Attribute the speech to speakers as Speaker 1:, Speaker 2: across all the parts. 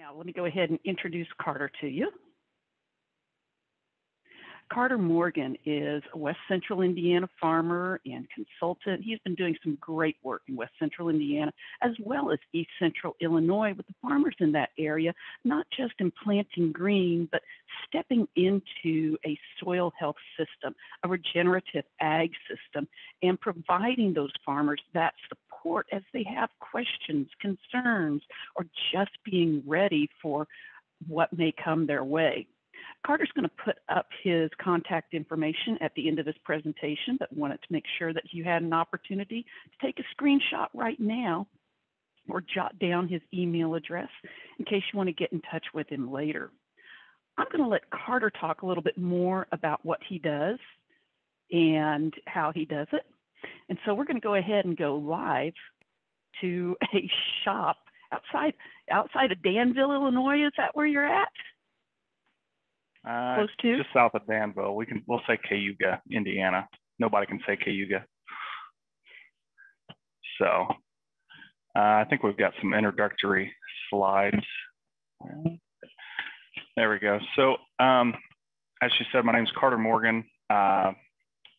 Speaker 1: Now, let me go ahead and introduce Carter to you. Carter Morgan is a West Central Indiana farmer and consultant. He's been doing some great work in West Central Indiana as well as East Central Illinois with the farmers in that area, not just in planting green, but stepping into a soil health system, a regenerative ag system, and providing those farmers that support as they have questions, concerns, or just being ready for what may come their way. Carter's going to put up his contact information at the end of this presentation, but wanted to make sure that you had an opportunity to take a screenshot right now or jot down his email address in case you want to get in touch with him later. I'm going to let Carter talk a little bit more about what he does and how he does it. And so we're going to go ahead and go live to a shop outside outside of Danville, Illinois. Is that where you're at?
Speaker 2: Uh,
Speaker 1: Close to?
Speaker 2: just south of Danville. We can we'll say Cayuga, Indiana. Nobody can say Cayuga. So uh, I think we've got some introductory slides. There we go. So um, as she said, my name is Carter Morgan, uh,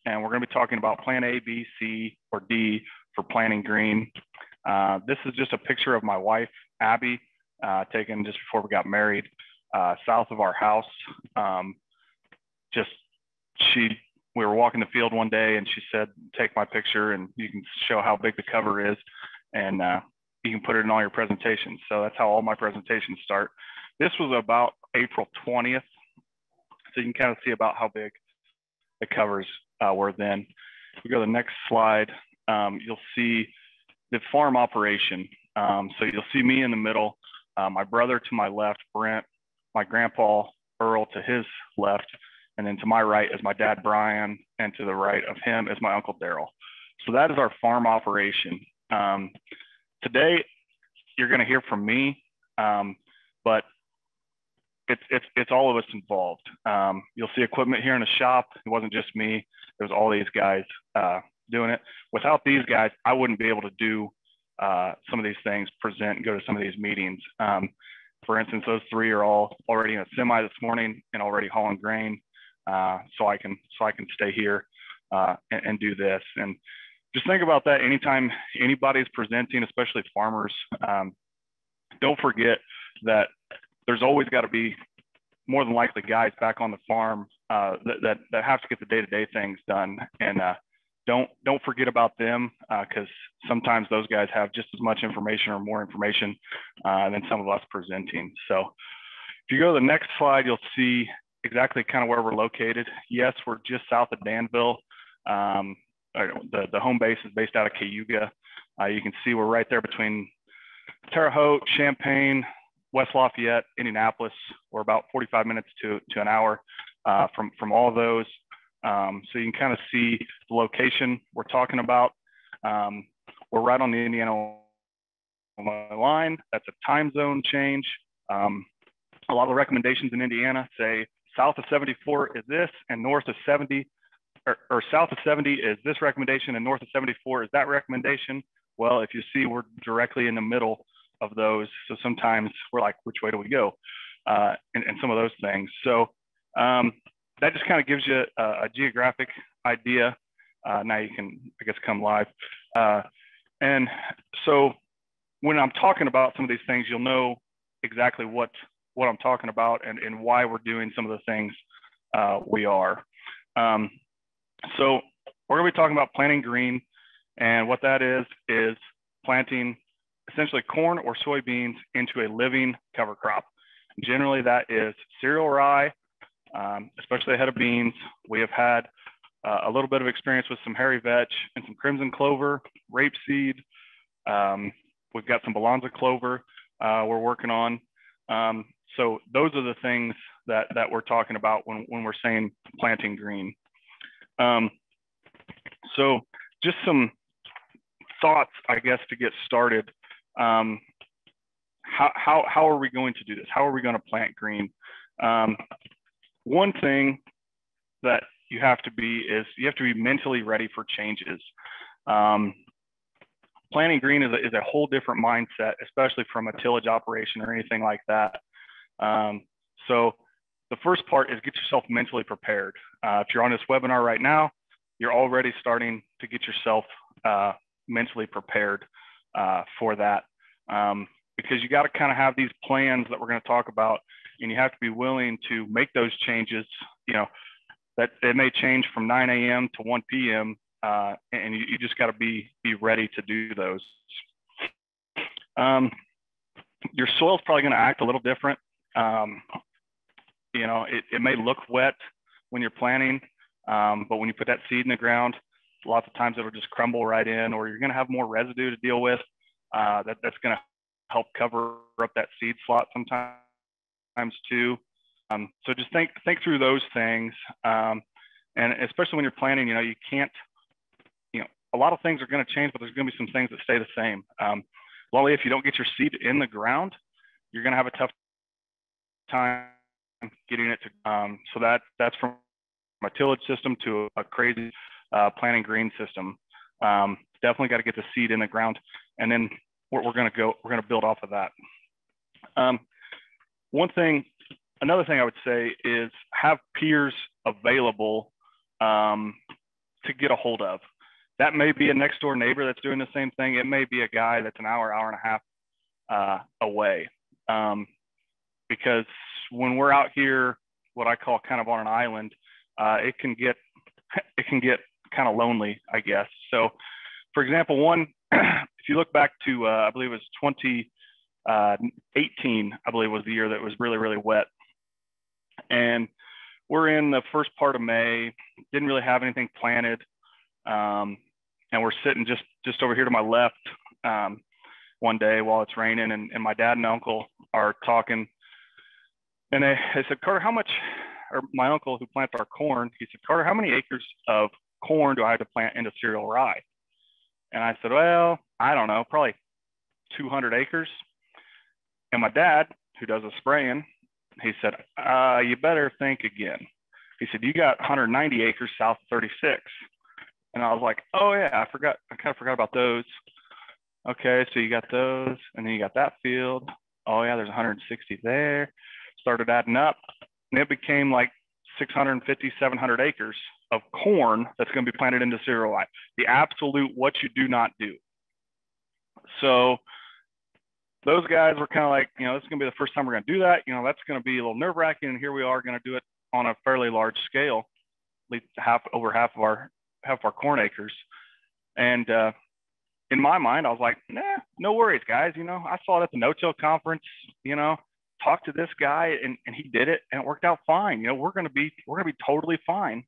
Speaker 2: and we're going to be talking about Plan A, B, C, or D for planting green. Uh, this is just a picture of my wife, Abby, uh, taken just before we got married uh, south of our house. Um, just she, we were walking the field one day and she said, take my picture and you can show how big the cover is and uh, you can put it in all your presentations. So that's how all my presentations start. This was about April 20th. So you can kind of see about how big the covers uh, were then. If we go to the next slide, um, you'll see the farm operation. Um, so you'll see me in the middle, uh, my brother to my left, Brent, my grandpa Earl to his left, and then to my right is my dad Brian, and to the right of him is my uncle Daryl. So that is our farm operation. Um, today, you're going to hear from me, um, but it's it's it's all of us involved. Um, you'll see equipment here in the shop. It wasn't just me. It was all these guys uh, doing it. Without these guys, I wouldn't be able to do uh, some of these things, present, go to some of these meetings. Um, for instance, those three are all already in a semi this morning and already hauling grain. Uh, so I can so I can stay here uh, and, and, do this. And just think about that anytime anybody's presenting, especially farmers, um, don't forget that there's always got to be more than likely guys back on the farm uh, that, that, that have to get the day-to-day things done. And uh, don't don't forget about them because uh, sometimes those guys have just as much information or more information uh, than some of us presenting. So if you go to the next slide, you'll see exactly kind of where we're located. Yes, we're just south of Danville. Um, the, the home base is based out of Cayuga. Uh, you can see we're right there between Terre Haute, Champaign, West Lafayette, Indianapolis. We're about 45 minutes to, to an hour uh, from, from all those. Um, so you can kind of see the location we're talking about. Um, we're right on the Indiana line. That's a time zone change. Um, a lot of the recommendations in Indiana say south of 74 is this and north of 70 or, or, south of 70 is this recommendation and north of 74 is that recommendation. Well, if you see, we're directly in the middle of those. So sometimes we're like, which way do we go? Uh, and, and, some of those things. So um, that just kind of gives you a, a geographic idea. Uh, now you can, I guess, come live. Uh, and so when I'm talking about some of these things, you'll know exactly what, what I'm talking about and, and why we're doing some of the things uh, we are. Um, so we're gonna be talking about planting green. And what that is, is planting essentially corn or soybeans into a living cover crop. Generally that is cereal rye, um, especially ahead of beans. We have had uh, a little bit of experience with some hairy vetch and some crimson clover, rapeseed. Um, we've got some Balansa clover uh, we're working on. Um, so those are the things that, that we're talking about when, when we're saying planting green. Um, so just some thoughts, I guess, to get started. Um, how, how, how are we going to do this? How are we going to plant green? Um, one thing that you have to be is you have to be mentally ready for changes. Um, planting green is a, is a whole different mindset, especially from a tillage operation or anything like that. Um, so the first part is get yourself mentally prepared. Uh, if you're on this webinar right now, you're already starting to get yourself uh, mentally prepared uh, for that um, because you got to kind of have these plans that we're going to talk about and you have to be willing to make those changes you know that it may change from 9 a.m to 1 p.m uh, and you, you just got to be be ready to do those. Um, your soil's probably going to act a little different. Um, you know it, it may look wet when you're planting um, but when you put that seed in the ground lots of times it'll just crumble right in or you're going to have more residue to deal with uh, that, that's going to help cover up that seed slot sometimes too. Um, so just think think through those things, um, and especially when you're planning, you know, you can't, you know, a lot of things are going to change, but there's going to be some things that stay the same. Um, if you don't get your seed in the ground, you're going to have a tough time getting it to. Um, so that that's from a tillage system to a, a crazy uh, planting green system. Um, definitely got to get the seed in the ground, and then we're, we're going to go. We're going to build off of that. Um, one thing, another thing I would say is have peers available um, to get a hold of. That may be a next door neighbor that's doing the same thing. It may be a guy that's an hour, hour and a half uh, away. Um, because when we're out here, what I call kind of on an island, uh, it can get it can get kind of lonely, I guess. So, for example, one, if you look back to, uh, I believe it was 2018, uh, I believe was the year that was really, really wet. And we're in the first part of May, didn't really have anything planted. Um, and we're sitting just, just over here to my left um, one day while it's raining and, and my dad and uncle are talking and they, they said, Carter, how much, or my uncle who plants our corn, he said, Carter, how many acres of corn do I have to plant into cereal rye? And I said, well, I don't know, probably 200 acres. And my dad, who does the spraying, he said, uh, you better think again. He said, you got 190 acres south of 36. And I was like, oh yeah, I forgot, I kind of forgot about those. Okay, so you got those, and then you got that field. Oh yeah, there's 160 there. Started adding up, and it became like 650, 700 acres of corn that's going to be planted into cereal. The absolute what you do not do. So those guys were kind of like, you know, this is going to be the first time we're going to do that. You know, that's going to be a little nerve wracking. And here we are going to do it on a fairly large scale, at least half over half of our half of our corn acres. And uh, in my mind, I was like, nah, no worries, guys. You know, I saw it at the no-till conference. You know, talked to this guy, and, and he did it, and it worked out fine. You know, we're going to be we're going to be totally fine.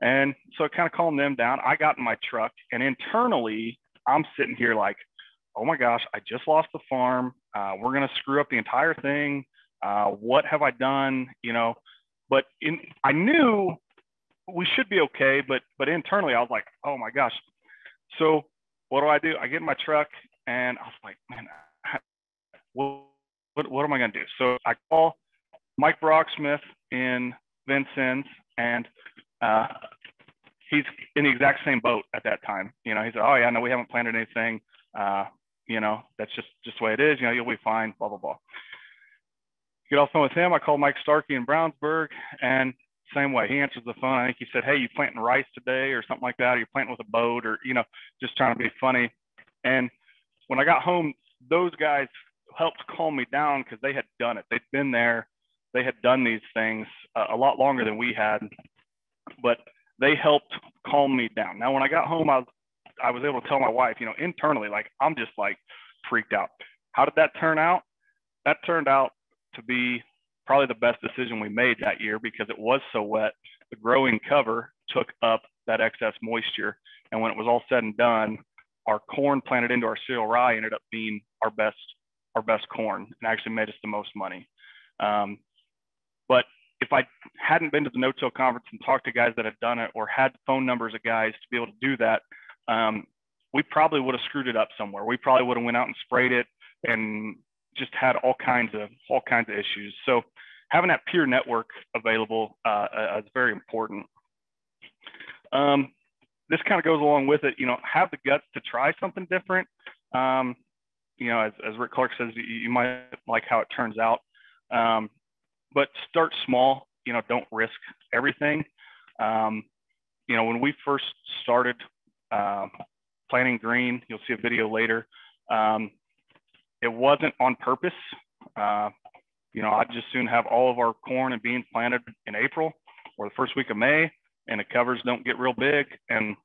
Speaker 2: And so it kind of calmed them down. I got in my truck and internally, I'm sitting here like, oh my gosh, I just lost the farm. Uh, we're going to screw up the entire thing. Uh, what have I done? You know, but in, I knew we should be okay, but, but internally I was like, oh my gosh. So what do I do? I get in my truck and I was like, man, what, what, what am I going to do? So I call Mike Brocksmith in Vincennes and uh, he's in the exact same boat at that time. You know, he said, "Oh yeah, no, we haven't planted anything. Uh, you know, that's just just the way it is. You know, you'll be fine." Blah blah blah. Get off the phone with him. I called Mike Starkey in Brownsburg, and same way. He answers the phone. I think he said, "Hey, you planting rice today, or something like that? Or you planting with a boat, or you know, just trying to be funny." And when I got home, those guys helped calm me down because they had done it. They'd been there. They had done these things uh, a lot longer than we had but they helped calm me down. Now, when I got home, I was, I was able to tell my wife, you know, internally, like, I'm just like freaked out. How did that turn out? That turned out to be probably the best decision we made that year because it was so wet. The growing cover took up that excess moisture. And when it was all said and done, our corn planted into our cereal rye ended up being our best, our best corn and actually made us the most money. Um, but if I hadn't been to the no-till conference and talked to guys that had done it or had phone numbers of guys to be able to do that, um, we probably would have screwed it up somewhere. We probably would have went out and sprayed it and just had all kinds of all kinds of issues. So having that peer network available uh, uh is very important. Um, this kind of goes along with it. You know, have the guts to try something different. Um, you know, as, as Rick Clark says, you, you might like how it turns out. Um, but start small. You know, don't risk everything. Um, you know, when we first started uh, planting green, you'll see a video later. Um, it wasn't on purpose. Uh, you know, I'd just soon have all of our corn and beans planted in April or the first week of May, and the covers don't get real big, and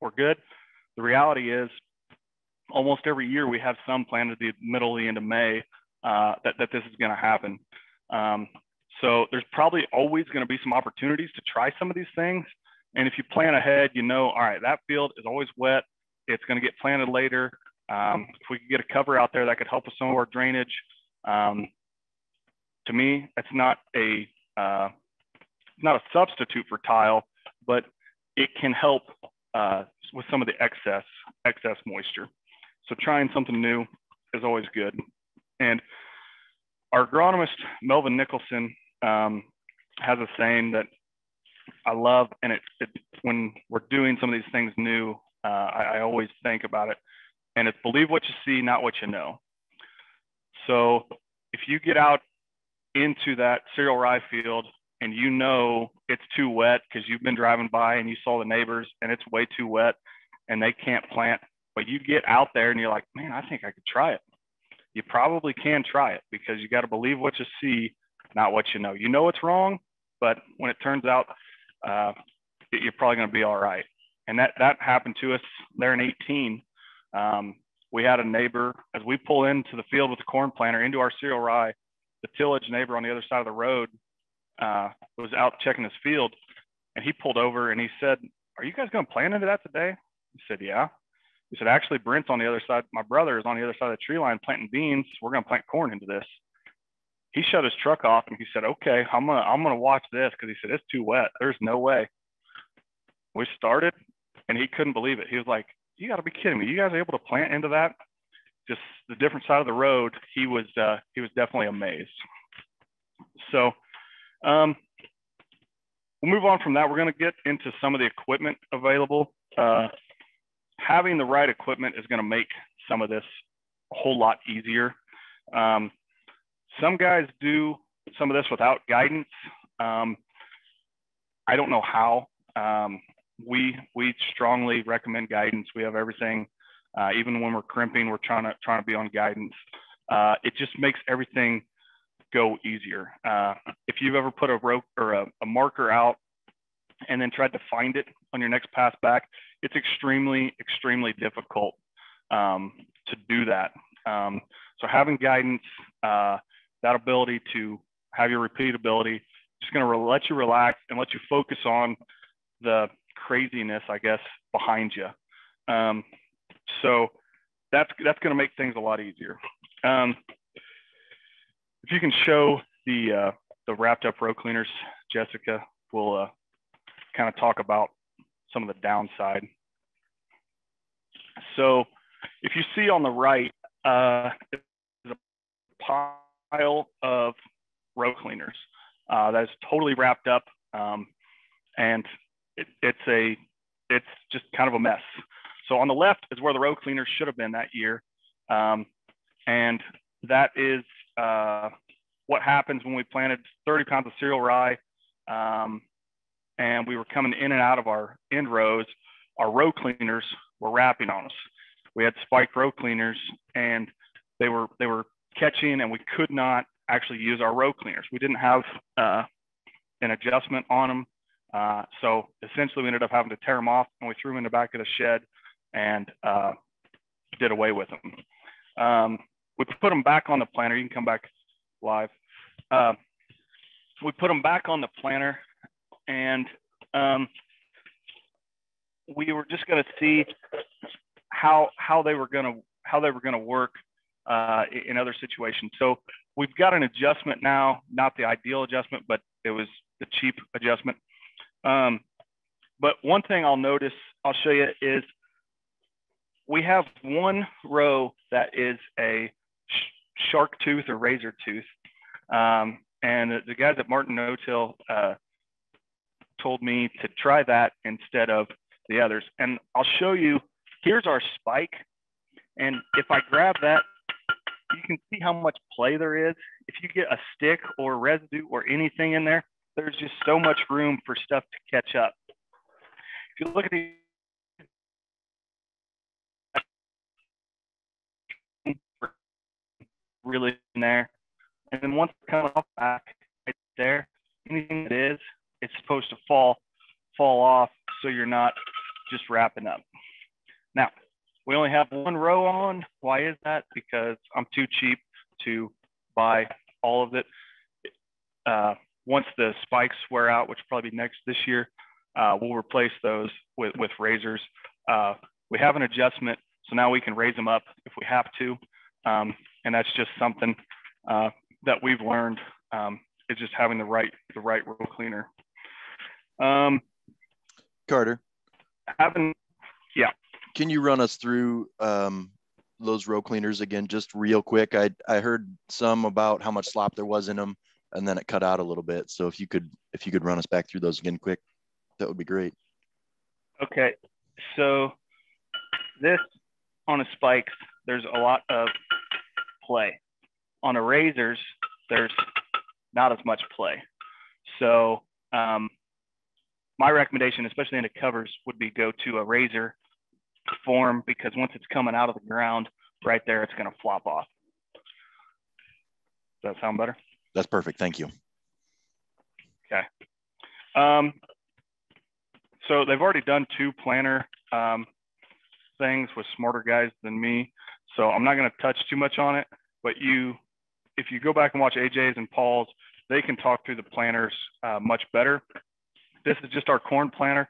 Speaker 2: we're good. The reality is, almost every year we have some planted the middle of the end of May uh, that, that this is going to happen. Um, so there's probably always going to be some opportunities to try some of these things. And if you plan ahead, you know, all right, that field is always wet. It's going to get planted later. Um, if we could get a cover out there that could help with some of our drainage, um, to me, it's not a uh, not a substitute for tile, but it can help uh, with some of the excess excess moisture. So trying something new is always good. And our agronomist Melvin Nicholson um, has a saying that I love, and it, it, when we're doing some of these things new, uh, I, I always think about it, and it's believe what you see, not what you know. So if you get out into that cereal rye field and you know it's too wet because you've been driving by and you saw the neighbors and it's way too wet and they can't plant, but you get out there and you're like, man, I think I could try it. You probably can try it because you got to believe what you see, not what you know. You know it's wrong, but when it turns out, uh, you're probably going to be all right. And that that happened to us there in 18. Um, we had a neighbor as we pull into the field with the corn planter into our cereal rye the tillage neighbor on the other side of the road uh, was out checking his field and he pulled over and he said, Are you guys going to plant into that today? He said, Yeah. He said, Actually, Brent's on the other side. My brother is on the other side of the tree line planting beans. We're going to plant corn into this. He shut his truck off and he said, Okay, I'm to I'm to watch this because he said, It's too wet. There's no way. We started and he couldn't believe it. He was like, You got to be kidding me. You guys are able to plant into that? just the different side of the road, he was uh, he was definitely amazed. So um, we'll move on from that. We're going to get into some of the equipment available. Uh, having the right equipment is going to make some of this a whole lot easier. Um, some guys do some of this without guidance. Um, I don't know how. Um, we we strongly recommend guidance. We have everything uh, even when we're crimping, we're trying to trying to be on guidance. Uh, it just makes everything go easier. Uh, if you've ever put a rope or a, a, marker out and then tried to find it on your next pass back, it's extremely, extremely difficult um, to do that. Um, so having guidance, uh, that ability to have your repeatability, just going to let you relax and let you focus on the craziness, I guess, behind you. Um, so that's that's going to make things a lot easier. Um, if you can show the uh, the wrapped up row cleaners, Jessica, we'll uh, kind of talk about some of the downside. So if you see on the right, uh, there's a pile of row cleaners uh, that is totally wrapped up, um, and it, it's a it's just kind of a mess. So on the left is where the row cleaners should have been that year. Um, and that is uh, what happens when we planted 30 pounds of cereal rye um, and we were coming in and out of our end rows. Our row cleaners were wrapping on us. We had spike row cleaners and they were they were catching and we could not actually use our row cleaners. We didn't have uh, an adjustment on them. Uh, so essentially we ended up having to tear them off and we threw them in the back of the shed and uh, did away with them. Um, we put them back on the planter. You can come back live. Uh, we put them back on the planter, and um, we were just going to see how how they were going to how they were going to work uh, in other situations. So we've got an adjustment now, not the ideal adjustment, but it was the cheap adjustment. Um, but one thing I'll notice, I'll show you is we have one row that is a shark tooth or razor tooth. Um, and the guys at Martin No-Till uh, told me to try that instead of the others. And I'll show you, here's our spike. And if I grab that, you can see how much play there is. If you get a stick or residue or anything in there, there's just so much room for stuff to catch up. If you look at the really in there, and then once it comes off back right there, anything that is, it's supposed to fall fall off so you're not just wrapping up. Now, we only have one row on. Why is that? Because I'm too cheap to buy all of it. Uh, once the spikes wear out, which will probably be next this year, uh, we'll replace those with, with razors. Uh, we have an adjustment, so now we can raise them up if we have to. Um, and that's just something uh, that we've learned um, is just having the right the right row cleaner. Um,
Speaker 3: Carter,
Speaker 2: having yeah.
Speaker 3: Can you run us through um, those row cleaners again, just real quick? I I heard some about how much slop there was in them, and then it cut out a little bit. So if you could if you could run us back through those again quick, that would be great.
Speaker 2: Okay, so this on a spikes, there's a lot of play. On a razors, there's not as much play. So um, my recommendation, especially in the covers, would be go to a razor form because once it's coming out of the ground, right there, it's going to flop off. Does that sound better?
Speaker 3: That's perfect. Thank you.
Speaker 2: Okay. Um, so they've already done two planter um, things with smarter guys than me. So I'm not going to touch too much on it, but you, if you go back and watch AJ's and Paul's, they can talk through the planters uh, much better. This is just our corn planter.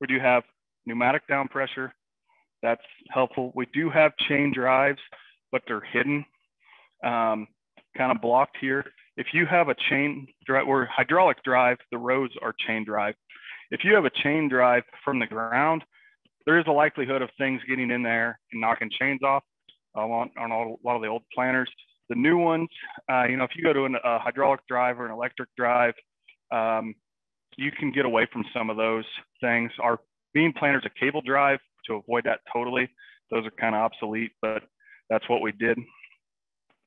Speaker 2: We do have pneumatic down pressure. That's helpful. We do have chain drives, but they're hidden, um, kind of blocked here. If you have a chain drive or hydraulic drive, the rows are chain drive. If you have a chain drive from the ground, there is a likelihood of things getting in there and knocking chains off uh, on, on a lot of the old planters. The new ones, uh, you know, if you go to an, a hydraulic drive or an electric drive, um, you can get away from some of those things. Our bean planter's a cable drive to avoid that totally. Those are kind of obsolete, but that's what we did.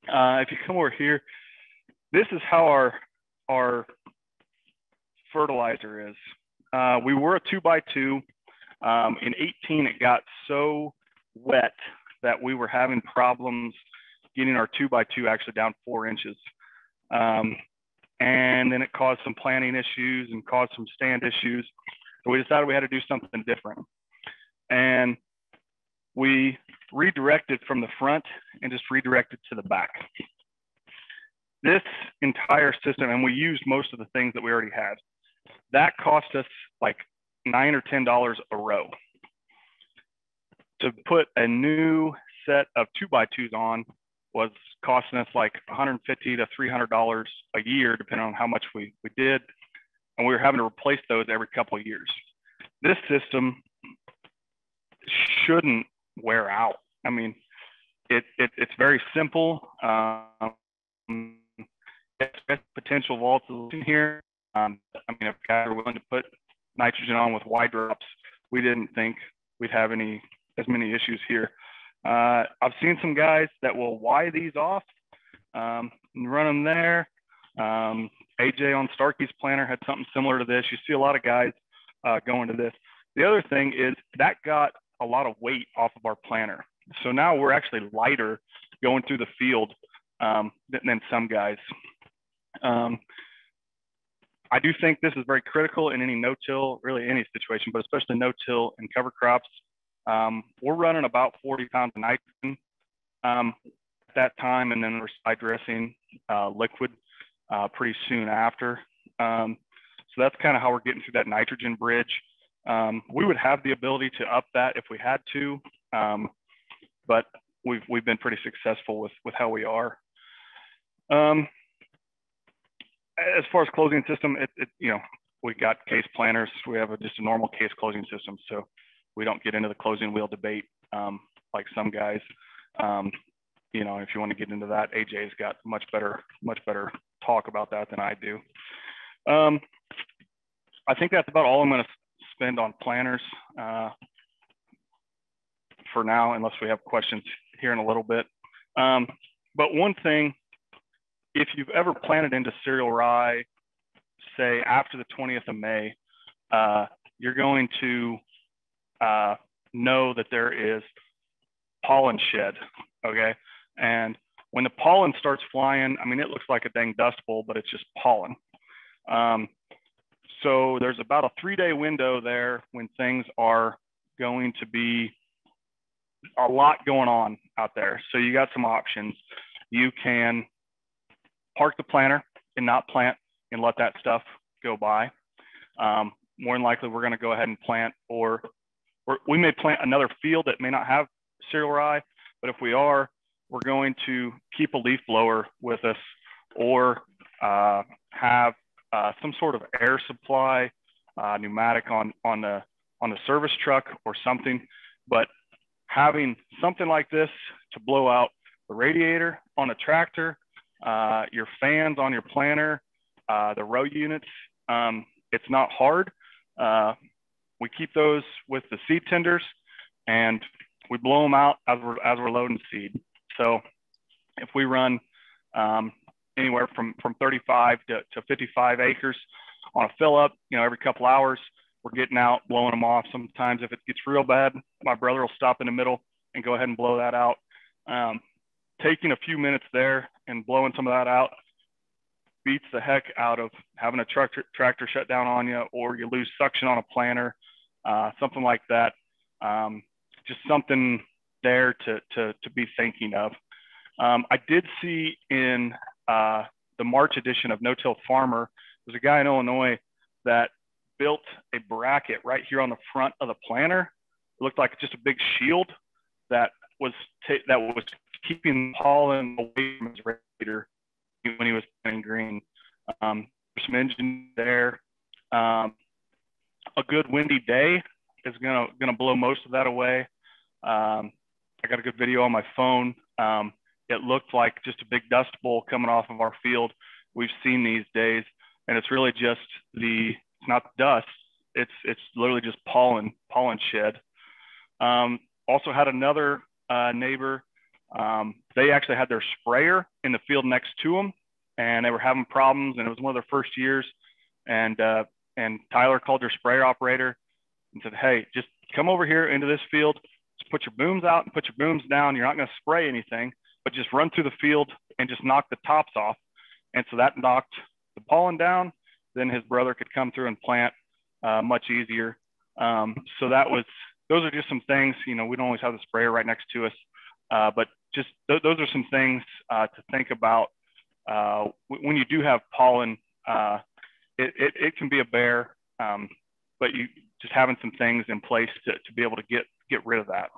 Speaker 2: Uh, if you come over here, this is how our, our fertilizer is. Uh, we were a two by two. Um, in 18, it got so wet that we were having problems getting our two by two actually down four inches. Um, and then it caused some planting issues and caused some stand issues. So we decided we had to do something different. And we redirected from the front and just redirected to the back. This entire system, and we used most of the things that we already had, that cost us like nine or ten dollars a row. To put a new set of two by twos on was costing us like 150 to 300 dollars a year, depending on how much we we did, and we were having to replace those every couple of years. This system shouldn't wear out. I mean, it, it it's very simple. Um, potential volatility here. Um, I mean, if guys are willing to put nitrogen on with Y drops, we didn't think we'd have any as many issues here. Uh, I've seen some guys that will Y these off um, and run them there. Um, AJ on Starkey's planter had something similar to this. You see a lot of guys uh, going to this. The other thing is that got a lot of weight off of our planter. So now we're actually lighter going through the field um, than, than, some guys. Um, I do think this is very critical in any no-till, really any situation, but especially no-till and cover crops. Um, we're running about 40 pounds of nitrogen um, at that time, and then we're side dressing uh, liquid uh, pretty soon after. Um, so that's kind of how we're getting through that nitrogen bridge. Um, we would have the ability to up that if we had to, um, but we've we've been pretty successful with with how we are. Um, as far as closing system, it, it, you know we got Case planters. We have a, just a normal case closing system, so we don't get into the closing wheel debate um, like some guys. Um, you know, if you want to get into that, AJ's got much better much better talk about that than I do. Um, I think that's about all I'm going to spend on planters uh, for now, unless we have questions here in a little bit. Um, but one thing, if you've ever planted into cereal rye, say after the 20th of May, uh, you're going to uh, know that there is pollen shed, okay? And when the pollen starts flying, I mean, it looks like a dang dust bowl, but it's just pollen. Um, so there's about a three day window there when things are going to be a lot going on out there. So you got some options. You can park the planter and not plant and let that stuff go by. Um, more than likely, we're going to go ahead and plant, or, or we may plant another field that may not have cereal rye, but if we are, we're going to keep a leaf blower with us or uh, have some sort of air supply, uh, pneumatic on, on, the, on the service truck or something. But having something like this to blow out the radiator on a tractor, uh, your fans on your planter, uh, the row units, um, it's not hard. Uh, we keep those with the seed tenders and we blow them out as we're, as we're loading seed. So if we run um, anywhere from, from 35 to, to 55 acres on a fill up, you know, every couple hours, we're getting out, blowing them off. Sometimes if it gets real bad, my brother will stop in the middle and go ahead and blow that out. Um, taking a few minutes there and blowing some of that out beats the heck out of having a tractor, tractor shut down on you or you lose suction on a planter, uh, something like that. Um, just something there to, to, to be thinking of. Um, I did see in uh, the March edition of No Till Farmer, there's a guy in Illinois that built a bracket right here on the front of the planter. It looked like just a big shield that was that was keeping pollen away from his radiator when he was planting green. Um, some engine there. Um, a good windy day is gonna gonna blow most of that away. Um, I got a good video on my phone. Um, it looked like just a big dust bowl coming off of our field. We've seen these days, and it's really just the it's not dust. It's it's literally just pollen pollen shed. Um, also had another uh, neighbor. Um, they actually had their sprayer in the field next to them, and they were having problems. And it was one of their first years. And uh, and Tyler called their sprayer operator and said, "Hey, just come over here into this field Just put your booms out and put your booms down. You're not going to spray anything, but just run through the field and just knock the tops off. And so that knocked the pollen down. Then his brother could come through and plant uh, much easier. Um, so that was, those are just some things, you know, we don't always have the sprayer right next to us, uh, but just th- those are some things uh, to think about. Uh, w- when you do have pollen, uh, it, it, it, can be a bear, um, but you just having some things in place to, to be able to get get rid of that.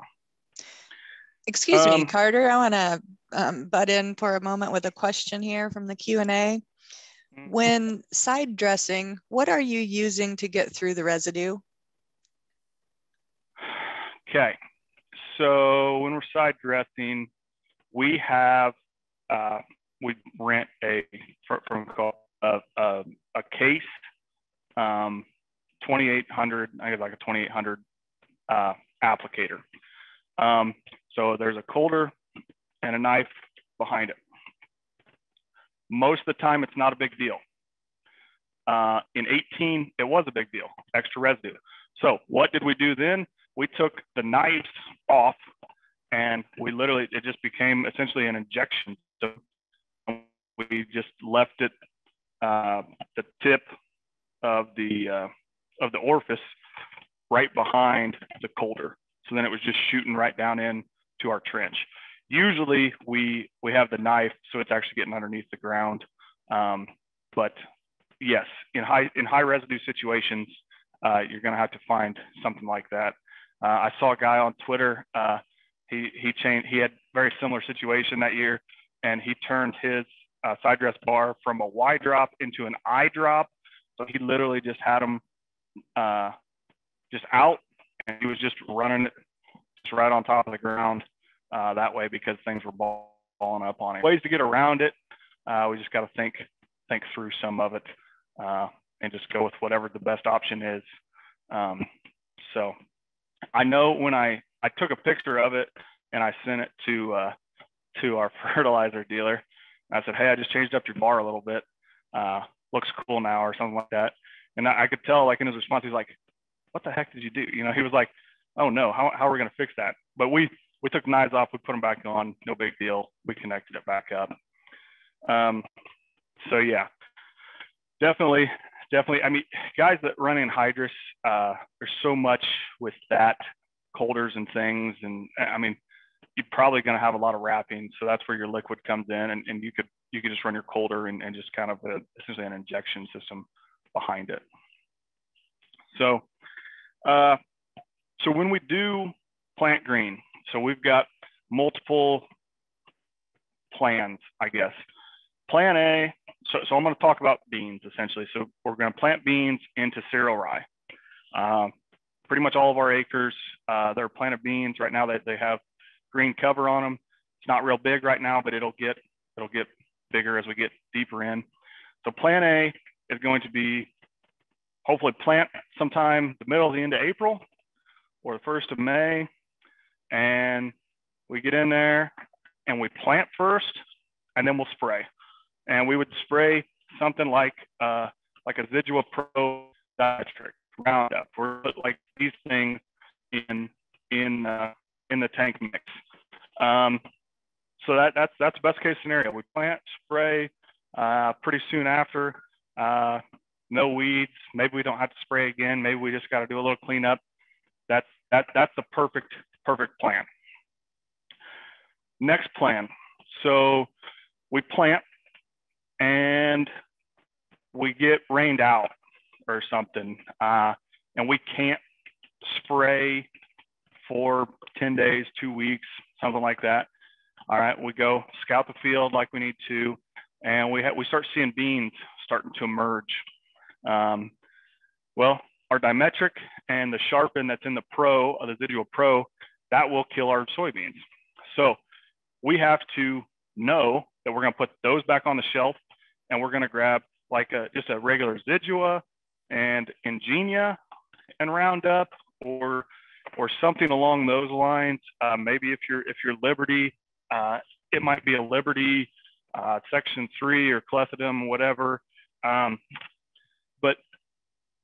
Speaker 4: Excuse
Speaker 2: Um,
Speaker 4: me, Carter. I want to um, butt in for a moment with a question here from the Q and A.
Speaker 2: Mm-hmm.
Speaker 4: When side dressing, what are you using to get through the residue?
Speaker 2: Okay, so when we're side dressing, we have uh, we rent a from, from a, a, a case, um, 2800. I think it's like a 2800 uh, applicator. Um, so there's a coulter and a knife behind it. Most of the time, it's not a big deal. Uh, in 18, it was a big deal, extra residue. So what did we do then? We took the knives off and we literally, it just became essentially an injection. So we just left it, uh, the tip of the, uh, of the orifice right behind the coulter. So then it was just shooting right down in to our trench. Usually we we have the knife, so it's actually getting underneath the ground. Um, but yes, in high in high residue situations, uh, you're going to have to find something like that. Uh, I saw a guy on Twitter. Uh, he he changed. He had very similar situation that year, and he turned his uh, side dress bar from a Y drop into an I drop. So he literally just had them uh, just out and he was just running it just right on top of the ground uh, that way because things were balling up on him. Ways to get around it. Uh, we just got to think think through some of it uh, and just go with whatever the best option is. Um, so I know when I, I took a picture of it and I sent it to, uh, to our fertilizer dealer. I said, Hey, I just changed up your bar a little bit. Uh, looks cool now or something like that. And I, I could tell like in his response, he's like, what the heck did you do? You know, he was like, oh no, how, how are we going to fix that? But we, we took knives off, we put them back on, no big deal. We connected it back up. Um, so yeah, definitely, definitely. I mean, guys that run anhydrous, uh, there's so much with that coulters and things. And I mean, you're probably going to have a lot of wrapping. So that's where your liquid comes in and, and you could, you could just run your coulter and, and just kind of a, essentially an injection system behind it. So, uh, so when we do plant green, so we've got multiple plans, I guess. Plan A, so, so I'm going to talk about beans essentially. So we're going to plant beans into cereal rye. Um, pretty much all of our acres, uh, they're planted beans right now. That they, they have green cover on them. It's not real big right now, but it'll get it'll get bigger as we get deeper in. So plan A is going to be hopefully plant sometime the middle of the end of April or the first of May. And we get in there and we plant first and then we'll spray. And we would spray something like uh, like a Zidua Pro Dimetric Roundup or like these things in in uh, in the tank mix. Um, so that that's that's best case scenario. We plant, spray uh, pretty soon after. Uh, no weeds. Maybe we don't have to spray again. Maybe we just got to do a little cleanup. That's that that's the perfect perfect plan. Next plan. So we plant and we get rained out or something, uh, and we can't spray for 10 days, two weeks, something like that. All right, we go scout the field like we need to, and we we start seeing beans starting to emerge. Um, well, our dimetric and the sharpen that's in the pro the Zidua Pro, that will kill our soybeans. So we have to know that we're going to put those back on the shelf and we're going to grab like a, just a regular Zidua and Engenia and Roundup or or something along those lines. Uh, maybe if you're if you're Liberty, uh, it might be a Liberty uh, Section Three or Clethodim, whatever. Um, but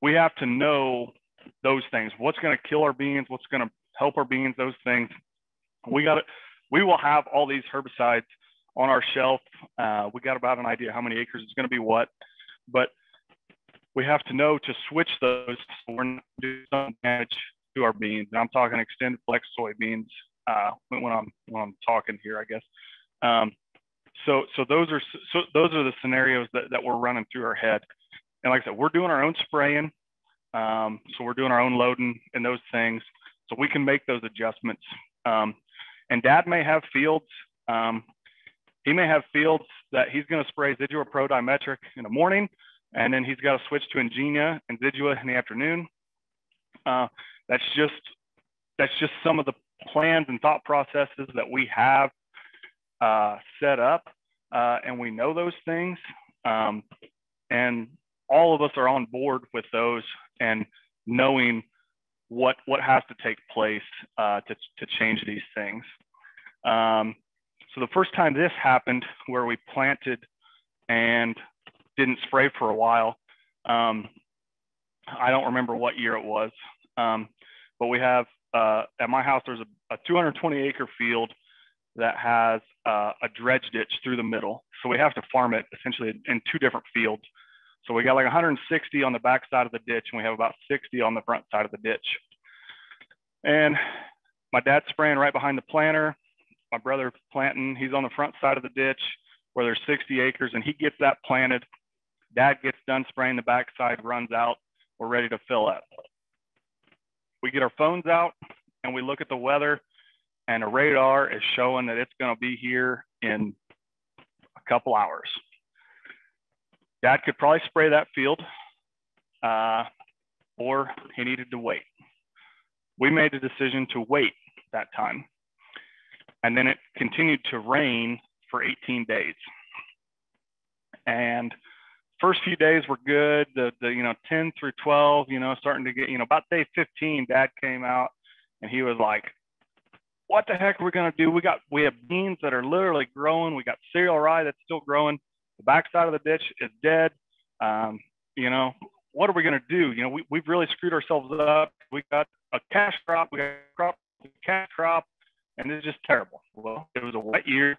Speaker 2: we have to know those things. What's going to kill our beans? What's going to help our beans? Those things. We got it. We will have all these herbicides on our shelf. Uh, we got about an idea how many acres it's going to be what, but we have to know to switch those so we're not doing some damage to our beans. And I'm talking extended flex soybeans uh, when I'm when I'm talking here, I guess. Um, so so those are so those are the scenarios that, that we're running through our head. And like I said, we're doing our own spraying. Um, so we're doing our own loading and those things. So we can make those adjustments. Um, and dad may have fields. Um, he may have fields that he's going to spray Zidua Pro Dimetric in the morning, and then he's got to switch to Engenia and Zidua in the afternoon. Uh, that's just that's just some of the plans and thought processes that we have uh, set up, uh, and we know those things. Um, and all of us are on board with those and knowing what what has to take place uh, to, to change these things. Um, so the first time this happened where we planted and didn't spray for a while, um, I don't remember what year it was, um, but we have uh, at my house, there's a, a 220 acre field that has uh, a dredge ditch through the middle. So we have to farm it essentially in two different fields. So we got like 160 on the back side of the ditch and we have about 60 on the front side of the ditch. And my dad's spraying right behind the planter. My brother planting, he's on the front side of the ditch where there's 60 acres and he gets that planted. Dad gets done spraying the back side, runs out. We're ready to fill up. We get our phones out and we look at the weather and the radar is showing that it's going to be here in a couple hours. Dad could probably spray that field, uh, or he needed to wait. We made the decision to wait that time. And then it continued to rain for 18 days. And first few days were good. The, the, you know, 10 through 12, you know, starting to get, you know, about day 15, dad came out and he was like, what the heck are we going to do? We got, we have beans that are literally growing. We got cereal rye that's still growing. The backside of the ditch is dead. Um, you know, what are we going to do? You know, we, we've really screwed ourselves up. We got a cash crop, we got a crop, cash crop, and it's just terrible. Well, it was a wet year.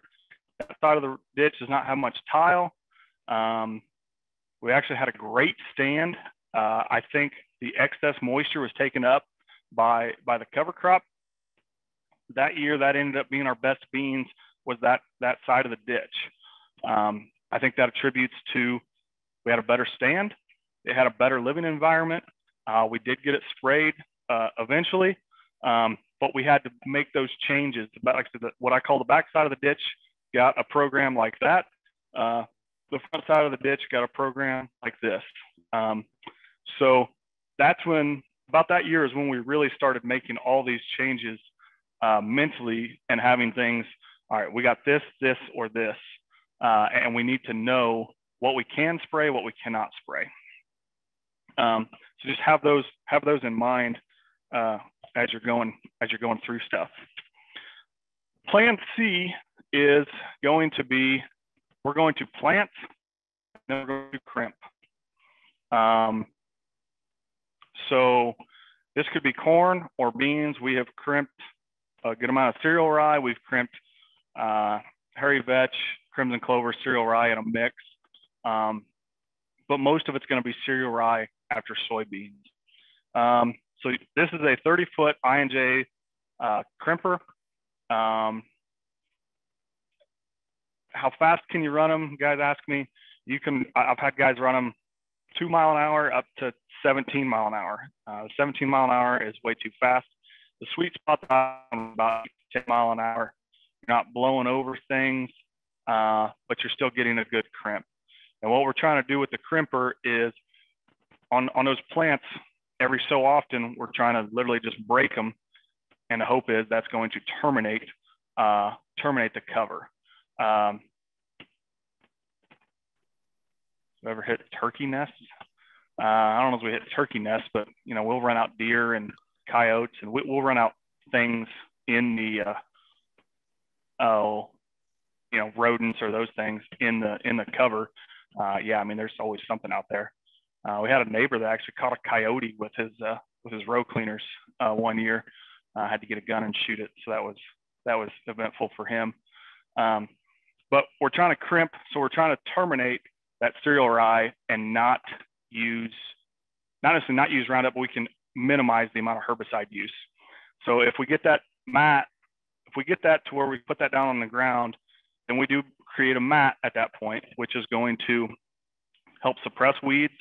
Speaker 2: That side of the ditch does not have much tile. Um, we actually had a great stand. Uh, I think the excess moisture was taken up by by the cover crop. That year, that ended up being our best beans was that that side of the ditch. Um, I think that attributes to we had a better stand. It had a better living environment. Uh, we did get it sprayed uh, eventually, um, but we had to make those changes. Like I said, what I call the backside of the ditch got a program like that. Uh, the front side of the ditch got a program like this. Um, so that's when, about that year is when we really started making all these changes uh, mentally and having things, all right, we got this, this, or this. Uh, and we need to know what we can spray, what we cannot spray. Um, so just have those have those in mind uh, as you're going as you're going through stuff. Plan C is going to be we're going to plant, then we're going to crimp. Um, so this could be corn or beans. We have crimped a good amount of cereal rye. We've crimped uh, hairy vetch, crimson clover, cereal rye in a mix. Um, but most of it's going to be cereal rye after soybeans. Um, so this is a 30 foot I&J uh, crimper. Um, how fast can you run them? Guys ask me. You can. I've had guys run them two mile an hour up to 17 mile an hour. Uh, 17 mile an hour is way too fast. The sweet spot is about 10 mile an hour. You're not blowing over things, uh, but you're still getting a good crimp. And what we're trying to do with the crimper is on, on those plants, every so often, we're trying to literally just break them. And the hope is that's going to terminate, uh, terminate the cover. Um, ever hit turkey nests? Uh, I don't know if we hit turkey nests, but you know we'll run out deer and coyotes, and we, will run out things in the uh, oh, you know rodents or those things in the in the cover. Uh, yeah, I mean there's always something out there. Uh, we had a neighbor that actually caught a coyote with his uh, with his row cleaners uh, one year. I had to get a gun and shoot it, so that was that was eventful for him. Um, but we're trying to crimp, so we're trying to terminate that cereal rye and not use, not necessarily not use Roundup, but we can minimize the amount of herbicide use. So if we get that mat, if we get that to where we put that down on the ground, then we do create a mat at that point, which is going to help suppress weeds,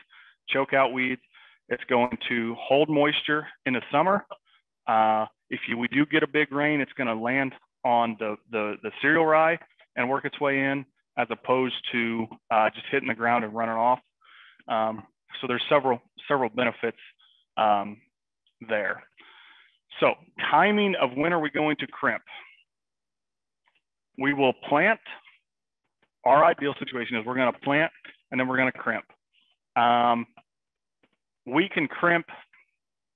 Speaker 2: choke out weeds. It's going to hold moisture in the summer. Uh, if you, we do get a big rain, it's going to land on the, the, the cereal rye and work its way in as opposed to uh, just hitting the ground and running off. Um, so there's several several benefits um, there. So timing of when are we going to crimp? We will plant. Our ideal situation is we're going to plant and then we're going to crimp. Um, we can crimp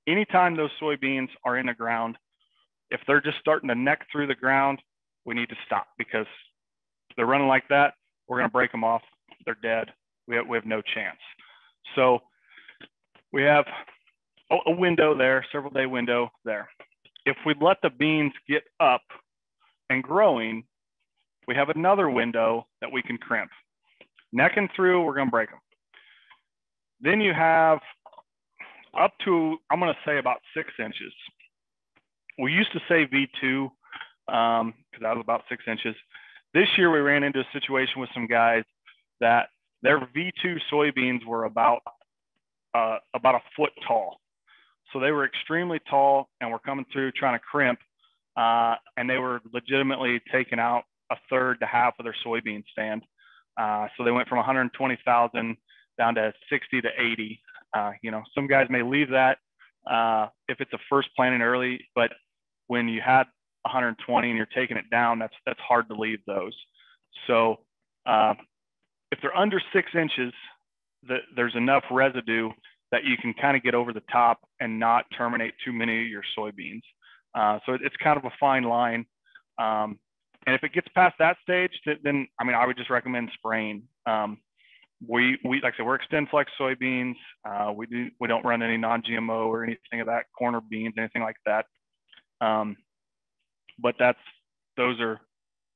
Speaker 2: anytime those soybeans are in the ground. If they're just starting to neck through the ground, we need to stop because they're running like that, we're going to break them off. They're dead. We have, we have no chance. So we have a window there, several day window there. If we let the beans get up and growing, we have another window that we can crimp. Neck and through, we're going to break them. Then you have up to, I'm going to say about six inches. We used to say V2 because um, that was about six inches. This year we ran into a situation with some guys that their V2 soybeans were about uh, about a foot tall. So they were extremely tall and were coming through trying to crimp, uh, and they were legitimately taking out a third to half of their soybean stand. Uh, so they went from 120,000 down to 60 to 80. Uh, you know, some guys may leave that uh, if it's a first planting early, but when you had 120 and you're taking it down, that's that's hard to leave those. So uh, if they're under six inches, the, there's enough residue that you can kind of get over the top and not terminate too many of your soybeans. Uh, so it's kind of a fine line. Um, and if it gets past that stage, then I mean, I would just recommend spraying. Um, we, we like I said, we're XtendFlex soybeans. Uh, we do we don't run any non-GMO or anything of that, corner beans, anything like that. Um, but that's those are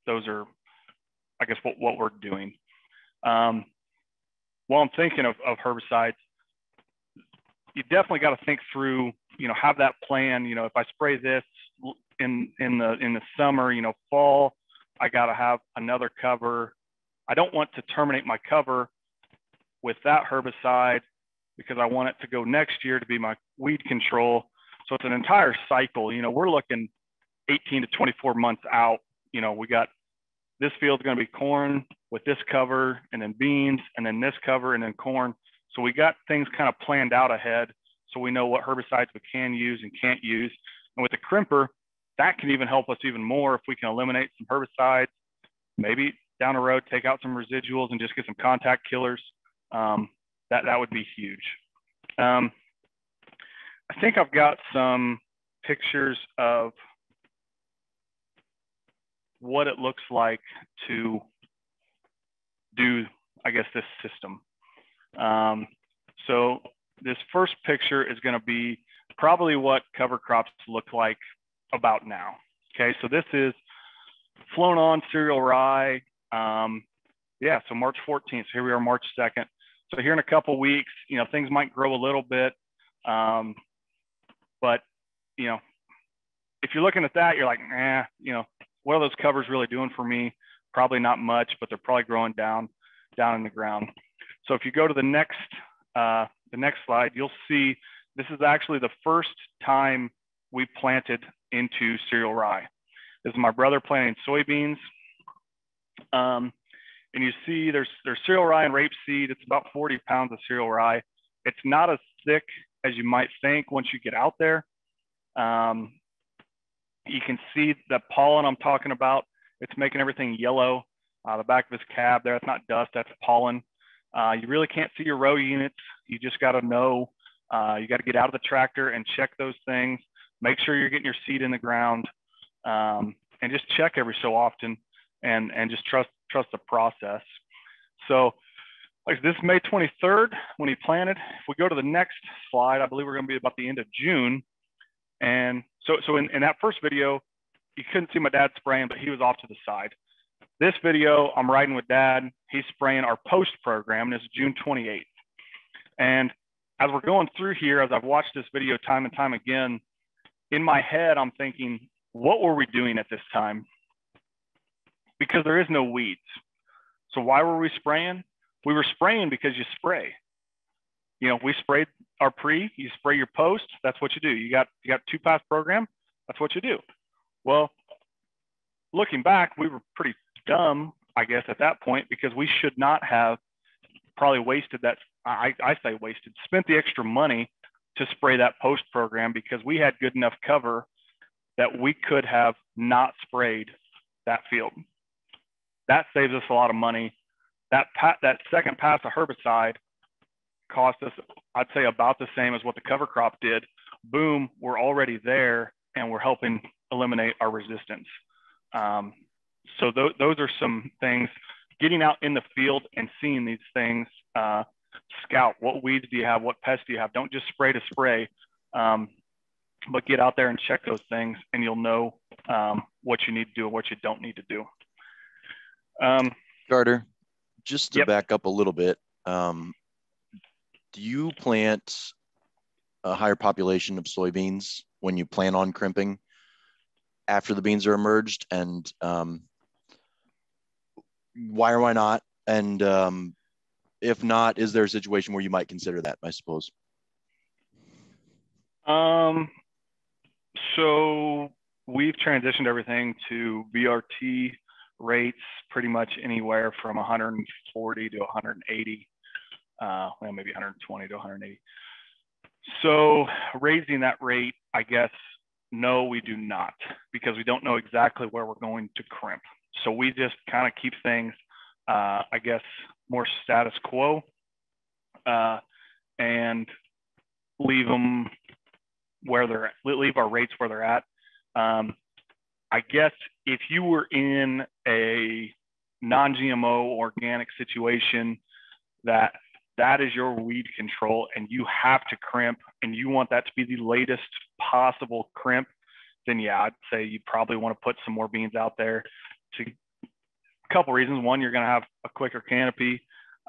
Speaker 2: those are I guess what, what we're doing. Um, while I'm thinking of, of herbicides, you definitely got to think through, you know, have that plan. You know, if I spray this in in the in the summer, you know, fall, I got to have another cover. I don't want to terminate my cover with that herbicide because I want it to go next year to be my weed control. So it's an entire cycle. You know, we're looking 18 to 24 months out. You know, we got this field's going to be corn with this cover and then beans and then this cover and then corn. So we got things kind of planned out ahead so we know what herbicides we can use and can't use. And with the crimper, that can even help us even more if we can eliminate some herbicides, maybe down the road, take out some residuals and just get some contact killers. Um, that, that would be huge. Um, I think I've got some pictures of what it looks like to do, I guess, this system. Um, so this first picture is going to be probably what cover crops look like about now. Okay, so this is flown on cereal rye. Um, yeah, so March 14th. So here we are, March 2nd. So here in a couple weeks, you know, things might grow a little bit. Um, but, you know, if you're looking at that, you're like, nah, you know, what are those covers really doing for me? Probably not much, but they're probably growing down, down in the ground. So if you go to the next, uh, the next slide, you'll see this is actually the first time we planted into cereal rye. This is my brother planting soybeans. Um, and you see there's, there's cereal rye and rapeseed. It's about 40 pounds of cereal rye. It's not as thick as you might think once you get out there. Um, you can see the pollen I'm talking about. It's making everything yellow. Uh, the back of his cab there, that's not dust, that's pollen. Uh, you really can't see your row units. You just got to know. Uh, you got to get out of the tractor and check those things. Make sure you're getting your seed in the ground, um, and just check every so often, and and just trust trust the process. So, like this May 23rd when he planted. If we go to the next slide, I believe we're going to be about the end of June. And so, so in, in that first video, you couldn't see my dad spraying, but he was off to the side. This video, I'm riding with dad. He's spraying our post program, and it's June 28th. And as we're going through here, as I've watched this video time and time again, in my head, I'm thinking, what were we doing at this time? Because there is no weeds. So why were we spraying? We were spraying because you spray you know, we sprayed our pre, you spray your post, that's what you do. You got you got two pass program, that's what you do. Well, looking back, we were pretty dumb, I guess, at that point because we should not have probably wasted that. I, I say wasted, spent the extra money to spray that post program because we had good enough cover that we could have not sprayed that field. That saves us a lot of money. That that second pass of herbicide cost us, I'd say, about the same as what the cover crop did. Boom, we're already there and we're helping eliminate our resistance. Um, so th those are some things. Getting out in the field and seeing these things, uh, scout what weeds do you have, what pests do you have. Don't just spray to spray, um, but get out there and check those things, and you'll know um, what you need to do and what you don't need to do.
Speaker 3: Um, Carter, just to yep. back up a little bit, um, do you plant a higher population of soybeans when you plan on crimping after the beans are emerged and um, why or why not and um, if not is there a situation where you might consider that i suppose
Speaker 2: um so we've transitioned everything to VRT rates pretty much anywhere from 140 to 180 uh, well, maybe 120 to 180. So raising that rate, I guess, no, we do not, because we don't know exactly where we're going to crimp. So we just kind of keep things, uh, I guess, more status quo. uh, and leave them where they're at, leave our rates where they're at. Um, I guess if you were in a non-GMO organic situation that that is your weed control and you have to crimp and you want that to be the latest possible crimp, then yeah, I'd say you probably want to put some more beans out there to a couple reasons. One, you're going to have a quicker canopy.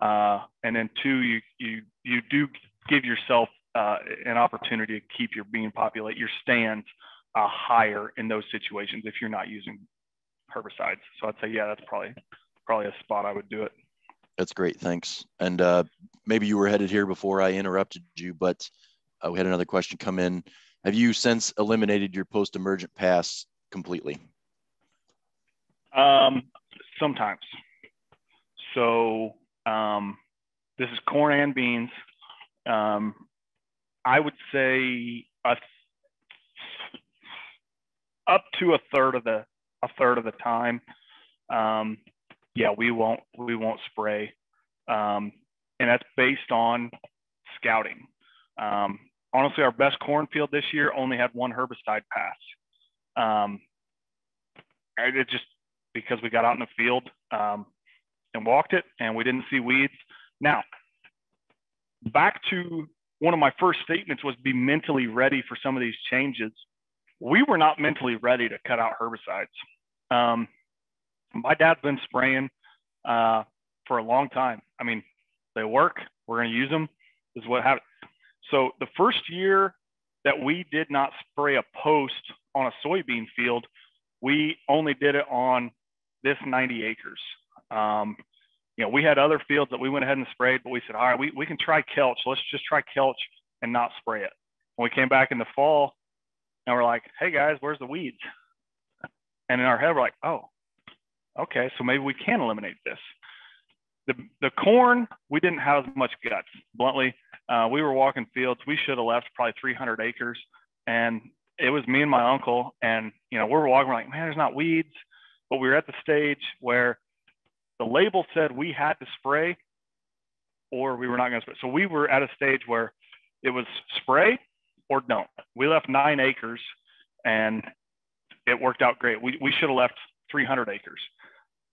Speaker 2: Uh, and then two, you, you, you do give yourself uh, an opportunity to keep your bean populate, your stands uh, higher in those situations if you're not using herbicides. So I'd say, yeah, that's probably, probably a spot I would do it.
Speaker 3: That's great. Thanks. And uh, maybe you were headed here before I interrupted you, but uh, we had another question come in. Have you since eliminated your post-emergent pass completely?
Speaker 2: Um, sometimes. So um, this is corn and beans. Um, I would say a, up to a third of the a third of the time. Um, yeah, we won't we won't spray, um, and that's based on scouting. Um, honestly, our best cornfield this year only had one herbicide pass. Um, it just because we got out in the field um, and walked it, and we didn't see weeds. Now, back to one of my first statements was be mentally ready for some of these changes. We were not mentally ready to cut out herbicides. Um, my dad's been spraying uh, for a long time. I mean, they work. We're going to use them. Is what happened. So the first year that we did not spray a post on a soybean field, we only did it on this 90 acres. Um, you know, we had other fields that we went ahead and sprayed, but we said, all right, we, we can try Kelch. Let's just try Kelch and not spray it. We came back in the fall and we're like, hey guys, where's the weeds? And in our head, we're like, oh, okay, so maybe we can eliminate this. The, the corn, we didn't have as much guts. Bluntly, uh, we were walking fields. We should have left probably 300 acres. And it was me and my uncle. And, you know, we were walking, we're like, man, there's not weeds. But we were at the stage where the label said we had to spray or we were not going to spray. So we were at a stage where it was spray or don't. We left nine acres and it worked out great. We, we should have left 300 acres.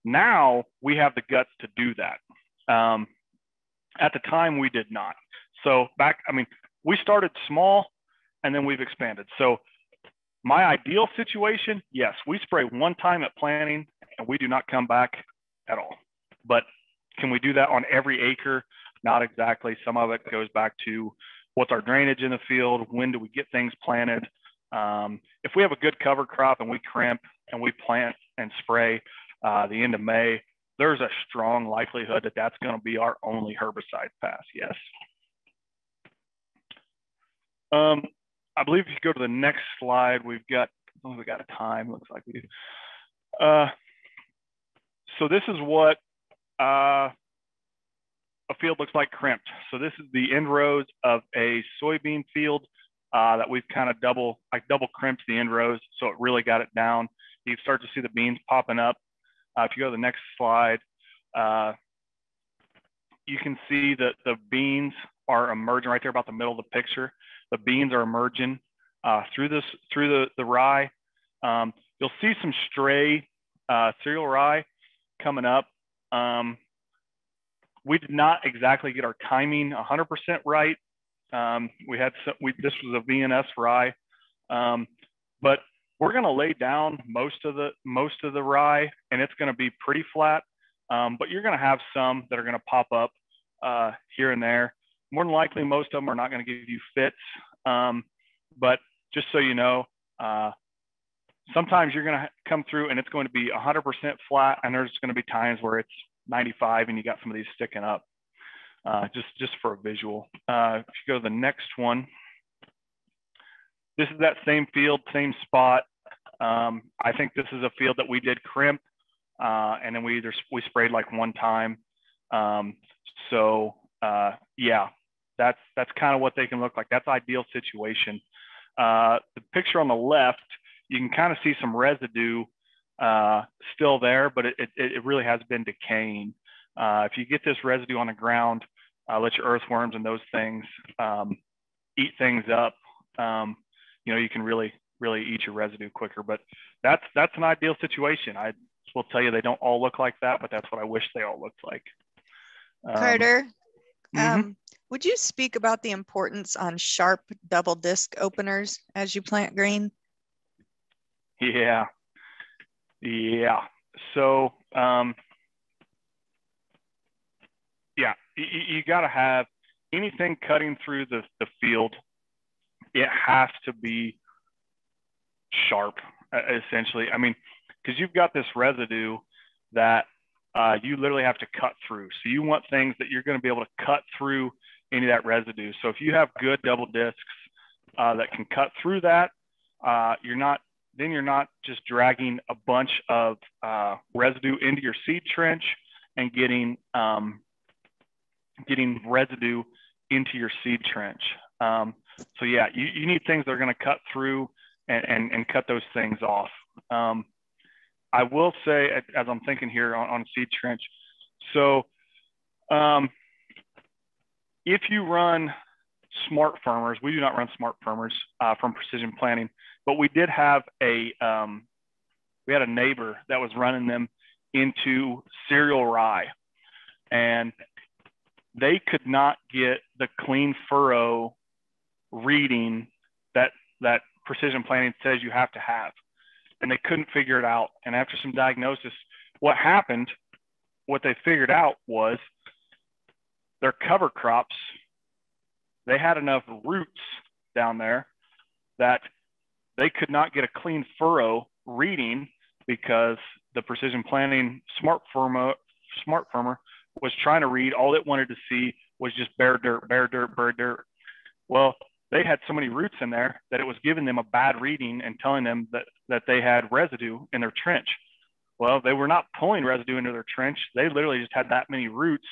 Speaker 2: Now we have the guts to do that. Um, at the time, we did not. So back, I mean, we started small and then we've expanded. So my ideal situation, yes, we spray one time at planting and we do not come back at all. But can we do that on every acre? Not exactly. Some of it goes back to what's our drainage in the field? When do we get things planted? Um, if we have a good cover crop and we crimp and we plant and spray uh, the end of May, there's a strong likelihood that that's going to be our only herbicide pass. Yes. Um, I believe if you go to the next slide, we've got, oh, we got a time, looks like we do. Uh, so this is what uh, a field looks like crimped. So this is the end rows of a soybean field uh, that we've kind of double, I double crimped the end rows. So it really got it down. You start to see the beans popping up. Uh, if you go to the next slide, uh, you can see that the beans are emerging right there about the middle of the picture. The beans are emerging uh, through this through the, the rye. Um, you'll see some stray uh, cereal rye coming up. Um, we did not exactly get our timing 100% right. Um, we had some, we, this was a VNS rye, um, but we're going to lay down most of the most of the rye, and it's going to be pretty flat. Um, but you're going to have some that are going to pop up uh, here and there. More than likely, most of them are not going to give you fits. Um, but just so you know, uh, sometimes you're going to come through and it's going to be 100% flat, and there's going to be times where it's 95 and you got some of these sticking up. Uh, just just for a visual. Uh, if you go to the next one, this is that same field, same spot. Um, I think this is a field that we did crimp, uh, and then we either we sprayed like one time. Um, so uh, yeah, that's that's kind of what they can look like. That's ideal situation. Uh, the picture on the left, you can kind of see some residue uh, still there, but it, it, it, really has been decaying. Uh, if you get this residue on the ground, uh, let your earthworms and those things um, eat things up, um, you know, you can really, really eat your residue quicker. But that's that's an ideal situation. I will tell you they don't all look like that, but that's what I wish they all looked like.
Speaker 4: Um, Carter,
Speaker 2: mm -hmm.
Speaker 4: um, would you speak about the importance on sharp double disc openers as you plant green?
Speaker 2: Yeah, yeah. So um, yeah, you, you got to have anything cutting through the, the field. It has to be sharp, essentially. I mean, because you've got this residue that uh, you literally have to cut through. So you want things that you're going to be able to cut through any of that residue. So if you have good double discs uh, that can cut through that, uh, you're not then you're not just dragging a bunch of uh, residue into your seed trench and getting um, getting residue into your seed trench. Um, so yeah, you, you need things that are going to cut through and, and, and, cut those things off. Um, I will say, as I'm thinking here on, on seed trench, so um, if you run smart firmers, we do not run smart firmers uh, from Precision Planting, but we did have a um, we had a neighbor that was running them into cereal rye, and they could not get the clean furrow reading that that precision planting says you have to have. And they couldn't figure it out. And after some diagnosis what happened what they figured out was their cover crops they had enough roots down there that they could not get a clean furrow reading because the precision planting smart firmer smart firmer was trying to read, all it wanted to see was just bare dirt, bare dirt, bare dirt. Well, they had so many roots in there that it was giving them a bad reading and telling them that, that they had residue in their trench. Well, they were not pulling residue into their trench. They literally just had that many roots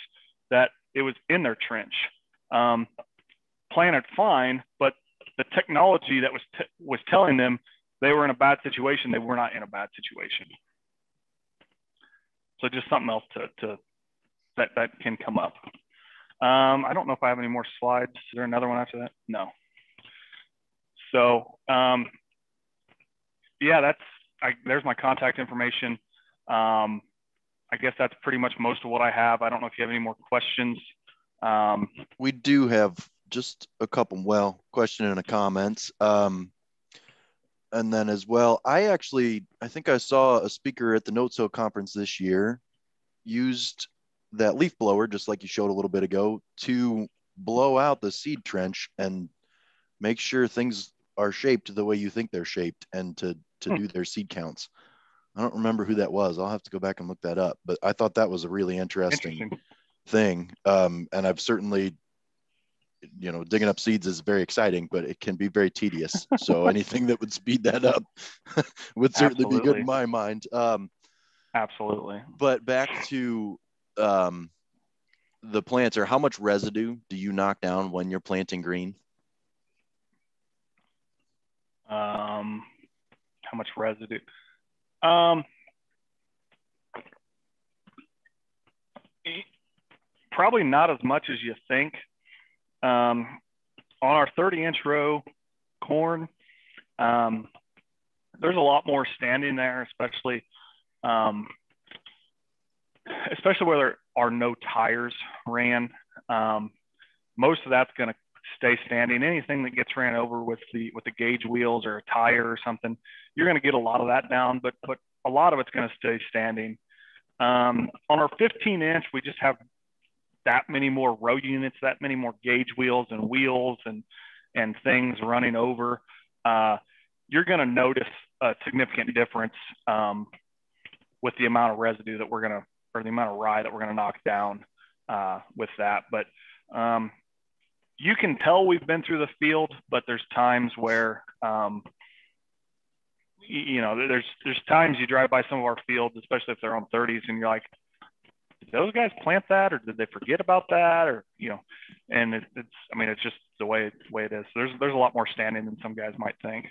Speaker 2: that it was in their trench. Um, planted fine, but the technology that was, was telling them they were in a bad situation, they were not in a bad situation. So just something else to, to that, that can come up. Um, I don't know if I have any more slides. Is there another one after that? No. So um, yeah, that's, I, there's my contact information. Um, I guess that's pretty much most of what I have. I don't know if you have any more questions. Um,
Speaker 3: we do have just a couple, well, question and a comment. Um, and then as well, I actually, I think I saw a speaker at the No-Till conference this year used that leaf blower, just like you showed a little bit ago, to blow out the seed trench and make sure things are shaped the way you think they're shaped and to to hmm. do their seed counts. I don't remember who that was. I'll have to go back and look that up. But I thought that was a really interesting, interesting. thing. Um, and I've certainly, you know, digging up seeds is very exciting, but it can be very tedious. so anything that would speed that up would certainly Absolutely. be good in my mind. Um,
Speaker 2: Absolutely.
Speaker 3: But back to um, the plants or how much residue do you knock down when you're planting green?
Speaker 2: Um, how much residue? Um, probably not as much as you think. Um, on our 30 inch row corn, um, there's a lot more standing there, especially um, especially where there are no tires ran. Um, most of that's going to stay standing. Anything that gets ran over with the with the gauge wheels or a tire or something, you're going to get a lot of that down, but but a lot of it's going to stay standing. Um, on our 15 inch, we just have that many more row units, that many more gauge wheels and wheels and and things running over. Uh, you're going to notice a significant difference um, with the amount of residue that we're going to or the amount of rye that we're going to knock down uh, with that. But um, you can tell we've been through the field, but there's times where, um, you know, there's there's times you drive by some of our fields, especially if they're on 30s, and you're like, did those guys plant that, or did they forget about that, or you know, and it, it's I mean it's just the way way it is. So there's there's a lot more standing than some guys might think.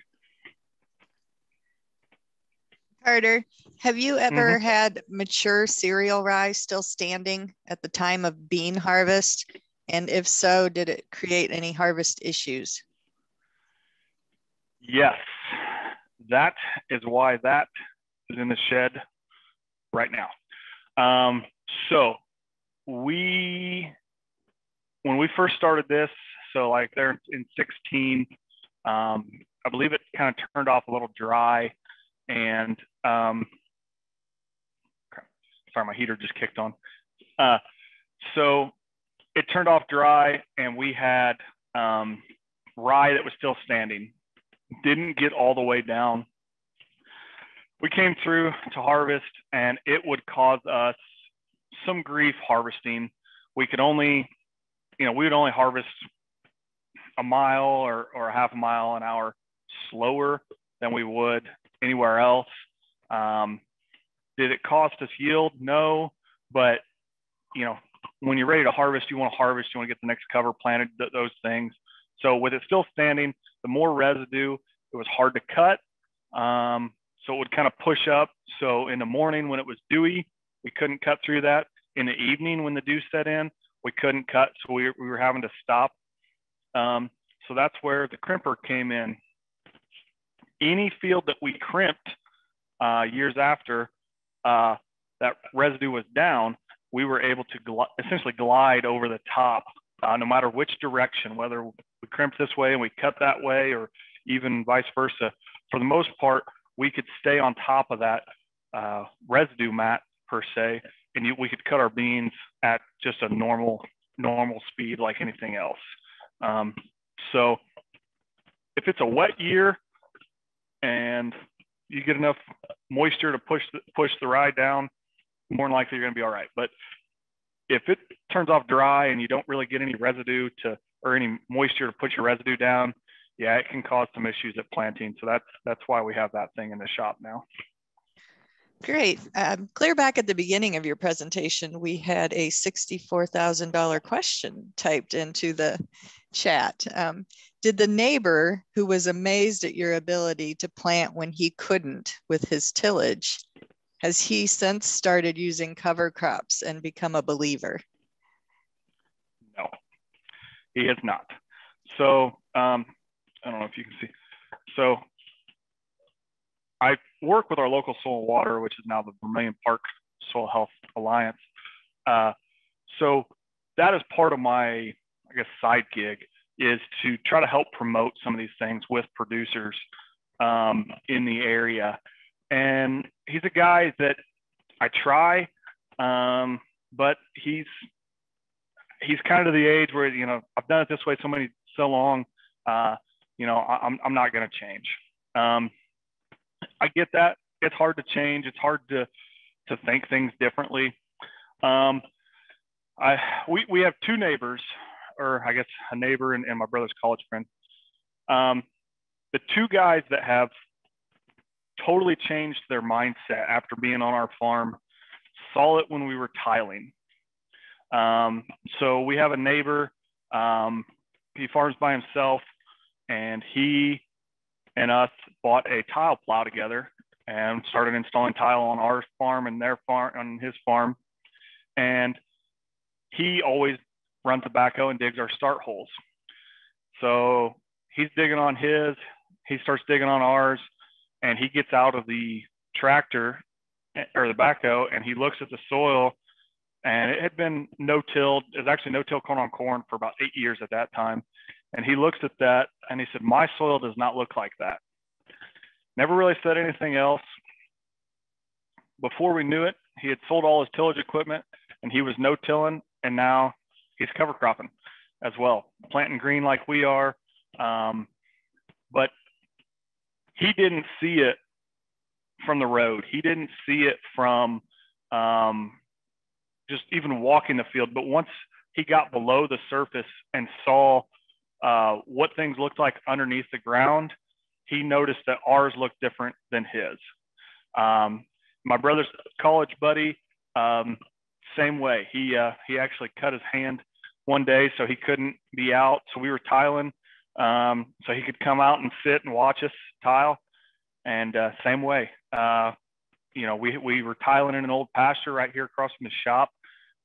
Speaker 4: Carter, have you ever mm-hmm. had mature cereal rye still standing at the time of bean harvest? And if so, did it create any harvest issues?
Speaker 2: Yes, that is why that is in the shed right now. Um, so we, when we first started this, so like there in 16, um, I believe it kind of turned off a little dry and um, sorry, my heater just kicked on. Uh, so it turned off dry and we had um, rye that was still standing. Didn't get all the way down. We came through to harvest and it would cause us some grief harvesting. We could only, you know, we would only harvest a mile or, or a half a mile an hour slower than we would anywhere else. Um, did it cost us yield? No, but you know, when you're ready to harvest, you want to harvest, you want to get the next cover planted, th those things. So with it still standing, the more residue, it was hard to cut. Um, so it would kind of push up. So in the morning when it was dewy, we couldn't cut through that. In the evening when the dew set in, we couldn't cut. So we, we were having to stop. Um, so that's where the crimper came in. Any field that we crimped uh, years after uh, that residue was down, we were able to gl essentially glide over the top, uh, no matter which direction, whether we crimped this way and we cut that way, or even vice versa. For the most part, we could stay on top of that uh, residue mat per se, and you, we could cut our beans at just a normal normal speed like anything else. Um, so if it's a wet year and you get enough moisture to push the, push the rye down, more than likely you're going to be all right. But if it turns off dry and you don't really get any residue to or any moisture to put your residue down, yeah, it can cause some issues at planting. So that's that's why we have that thing in the shop now.
Speaker 4: Great. Um, clear back at the beginning of your presentation, we had a $64,000 question typed into the chat. Um, did the neighbor who was amazed at your ability to plant when he couldn't with his tillage, has he since started using cover crops and become a believer?
Speaker 2: No, he has not. So um, I don't know if you can see. So I work with our local soil and water, which is now the Vermillion Parke Soil Health Alliance. Uh, so that is part of my, I guess, side gig is to try to help promote some of these things with producers um, in the area. And he's a guy that I try, um, but he's he's kind of the age where you know I've done it this way so many so long. Uh, you know, I, am I'm not going to change. Um, I get that. It's hard to change. It's hard to to think things differently. Um, I we we have two neighbors, or I guess a neighbor and, and my brother's college friend. Um, the two guys that have totally changed their mindset after being on our farm saw it when we were tiling. Um, so we have a neighbor. Um, he farms by himself, and he and us bought a tile plow together and started installing tile on our farm and their farm on his farm. And he always runs the backhoe and digs our start holes. So he's digging on his, he starts digging on ours, and he gets out of the tractor or the backhoe and he looks at the soil and it had been no-tilled. It was actually no-till corn on corn for about eight years at that time. And he looks at that and he said, My soil does not look like that. Never really said anything else. Before we knew it, he had sold all his tillage equipment and he was no tilling. And now he's cover cropping as well, planting green like we are. Um, but he didn't see it from the road. He didn't see it from um, just even walking the field. But once he got below the surface and saw uh, what things looked like underneath the ground, he noticed that ours looked different than his. Um, my brother's college buddy, um, same way. He uh, he actually cut his hand one day, so he couldn't be out. So we were tiling, um, so he could come out and sit and watch us tile. And uh, same way, uh, you know, we we were tiling in an old pasture right here across from the shop,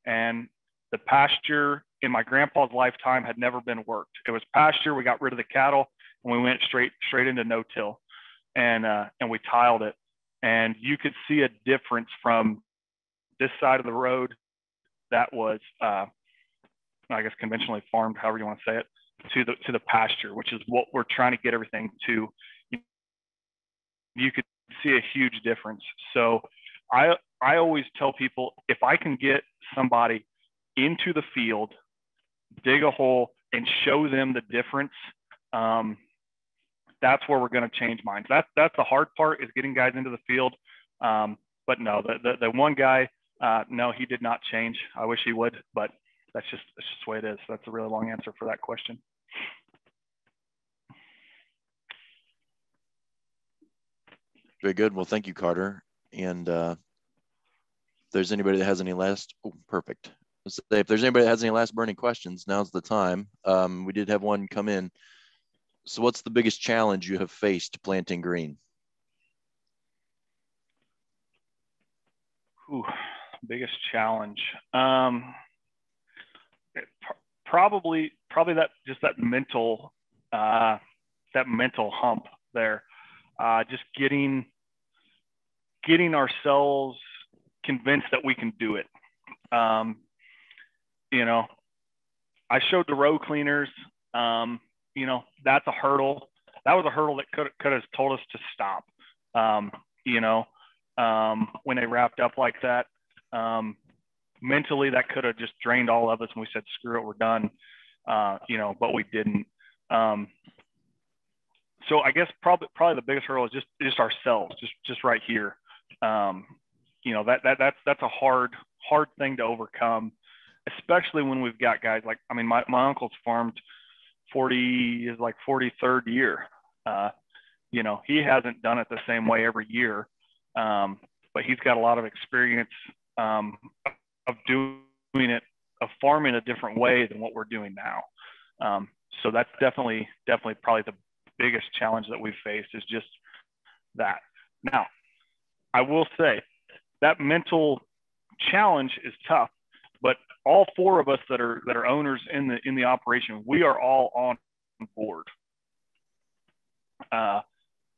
Speaker 2: and the pasture in my grandpa's lifetime had never been worked. It was pasture. We got rid of the cattle and we went straight straight into no-till, and uh, and we tiled it. And you could see a difference from this side of the road that was, uh, I guess, conventionally farmed, however you want to say it, to the to the pasture, which is what we're trying to get everything to. You could see a huge difference. So I I always tell people if I can get somebody into the field, dig a hole, and show them the difference, um, that's where we're going to change minds. That's that's the hard part is getting guys into the field. Um, but no, the, the, the one guy, uh, no, he did not change. I wish he would, but that's just that's just the way it is. That's a really long answer for that question.
Speaker 3: Very good. Well, thank you, Carter. And uh, if there's anybody that has any last, oh, perfect. If there's anybody that has any last burning questions, now's the time. Um, we did have one come in. So, what's the biggest challenge you have faced planting green?
Speaker 2: Ooh, biggest challenge. Um, probably, probably that just that mental, uh, that mental hump there. Uh, just getting, getting ourselves convinced that we can do it. Um, you know, I showed the row cleaners. Um, you know, that's a hurdle. That was a hurdle that could could have told us to stop. Um, you know, um, when they wrapped up like that. Um, mentally, that could have just drained all of us, and we said, "Screw it, we're done." Uh, you know, but we didn't. So I guess probably probably the biggest hurdle is just just ourselves, just just right here. Um, you know that that that's that's a hard hard thing to overcome, especially when we've got guys like I mean my my uncle's farmed 40 is like 43rd year. Uh, you know, he hasn't done it the same way every year, um, but he's got a lot of experience um, of doing it, of farming a different way than what we're doing now. Um, so that's definitely, definitely probably the biggest challenge that we've faced is just that. Now, I will say that mental challenge is tough but all four of us that are that are owners in the in the operation, we are all on board. Uh,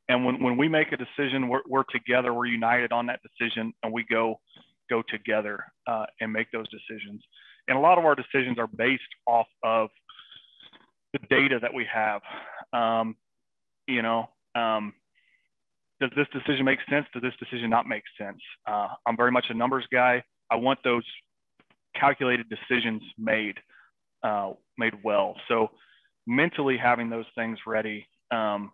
Speaker 2: and when, when we make a decision, we're, we're together, we're united on that decision, and we go go together uh, and make those decisions. And a lot of our decisions are based off of the data that we have. Um, you know, um, does this decision make sense? Does this decision not make sense? Uh, I'm very much a numbers guy. I want those calculated decisions made uh, made well. So mentally having those things ready um,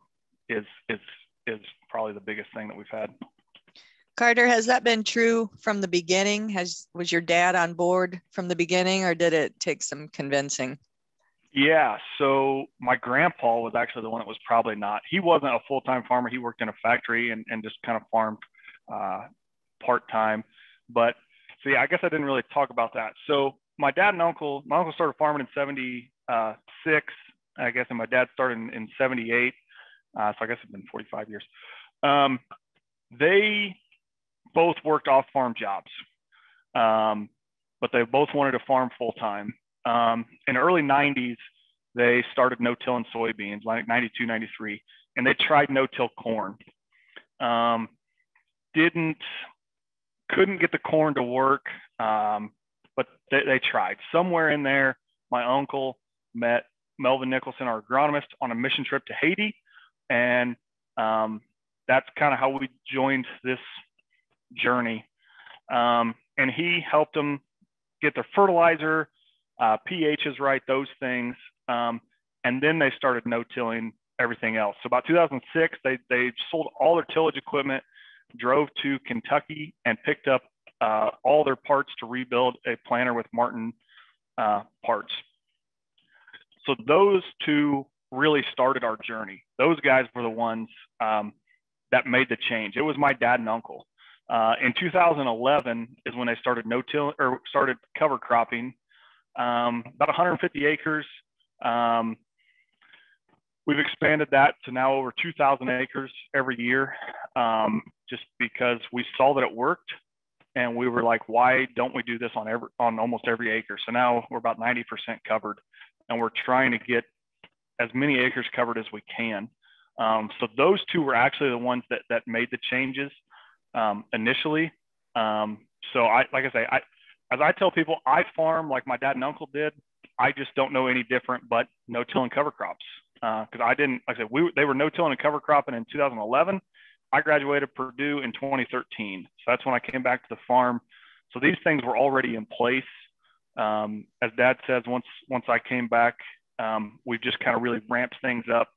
Speaker 2: is is is probably the biggest thing that we've had.
Speaker 4: Carter, has that been true from the beginning? Has was your dad on board from the beginning, or did it take some convincing?
Speaker 2: Yeah, so my grandpa was actually the one that was probably not. He wasn't a full time farmer. He worked in a factory and, and just kind of farmed uh, part time. But so yeah, I guess I didn't really talk about that. So my dad and uncle, my uncle started farming in 76, I guess, and my dad started in, in 78. Uh, so I guess it's been 45 years. Um, they both worked off farm jobs, um, but they both wanted to farm full time. Um, in the early 90s, they started no-till in soybeans, like 92, 93, and they tried no-till corn. Um, didn't couldn't get the corn to work, um, but they, they, tried. Somewhere in there, my uncle met Melvin Nicholson, our agronomist, on a mission trip to Haiti, and um, that's kind of how we joined this journey. Um, and he helped them get their fertilizer, uh, pH is right, those things. Um, and then they started no-tilling everything else. So about 2006, they, they sold all their tillage equipment drove to Kentucky and picked up uh, all their parts to rebuild a planter with Martin uh, parts. So those two really started our journey. Those guys were the ones um, that made the change. It was my dad and uncle. Uh, in 2011 is when they started no-till or started cover cropping, um, about 150 acres. Um, we've expanded that to now over 2,000 acres every year um, just because we saw that it worked and we were like, why don't we do this on every on almost every acre? So now we're about 90% covered, and we're trying to get as many acres covered as we can. Um, so those two were actually the ones that that made the changes um, initially. Um, so I like I say, I as I tell people, I farm like my dad and uncle did. I just don't know any different, but no till and cover crops because uh, I didn't like I said we they were no till and cover cropping in 2011. I graduated Purdue in 2013, so that's when I came back to the farm. So these things were already in place. Um, as Dad says, once once I came back, um, we've just kind of really ramped things up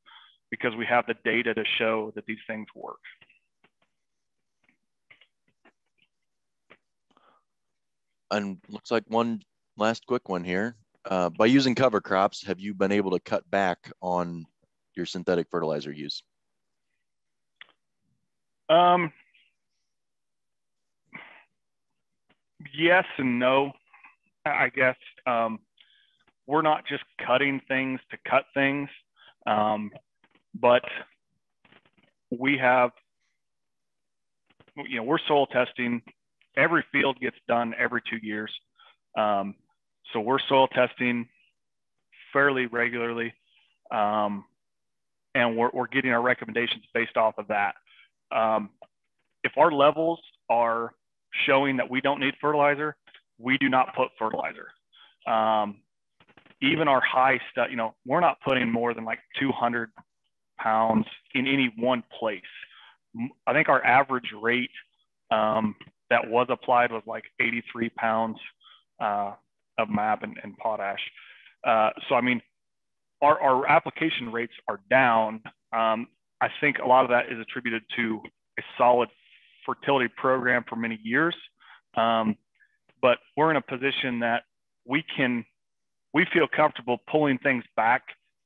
Speaker 2: because we have the data to show that these things work.
Speaker 3: And looks like one last quick one here. Uh, by using cover crops, have you been able to cut back on your synthetic fertilizer use?
Speaker 2: Um, yes and no, I guess. Um, we're not just cutting things to cut things, um, but we have, you know, we're soil testing. Every field gets done every two years. Um, so we're soil testing fairly regularly. Um, and we're, we're getting our recommendations based off of that. Um, if our levels are showing that we don't need fertilizer, we do not put fertilizer. Um, even our high stuff, you know, we're not putting more than like 200 pounds in any one place. I think our average rate um, that was applied was like 83 pounds uh, of MAP and, and potash. Uh, so, I mean, our, our application rates are down. Um, I think a lot of that is attributed to a solid fertility program for many years. Um, but we're in a position that we can we feel comfortable pulling things back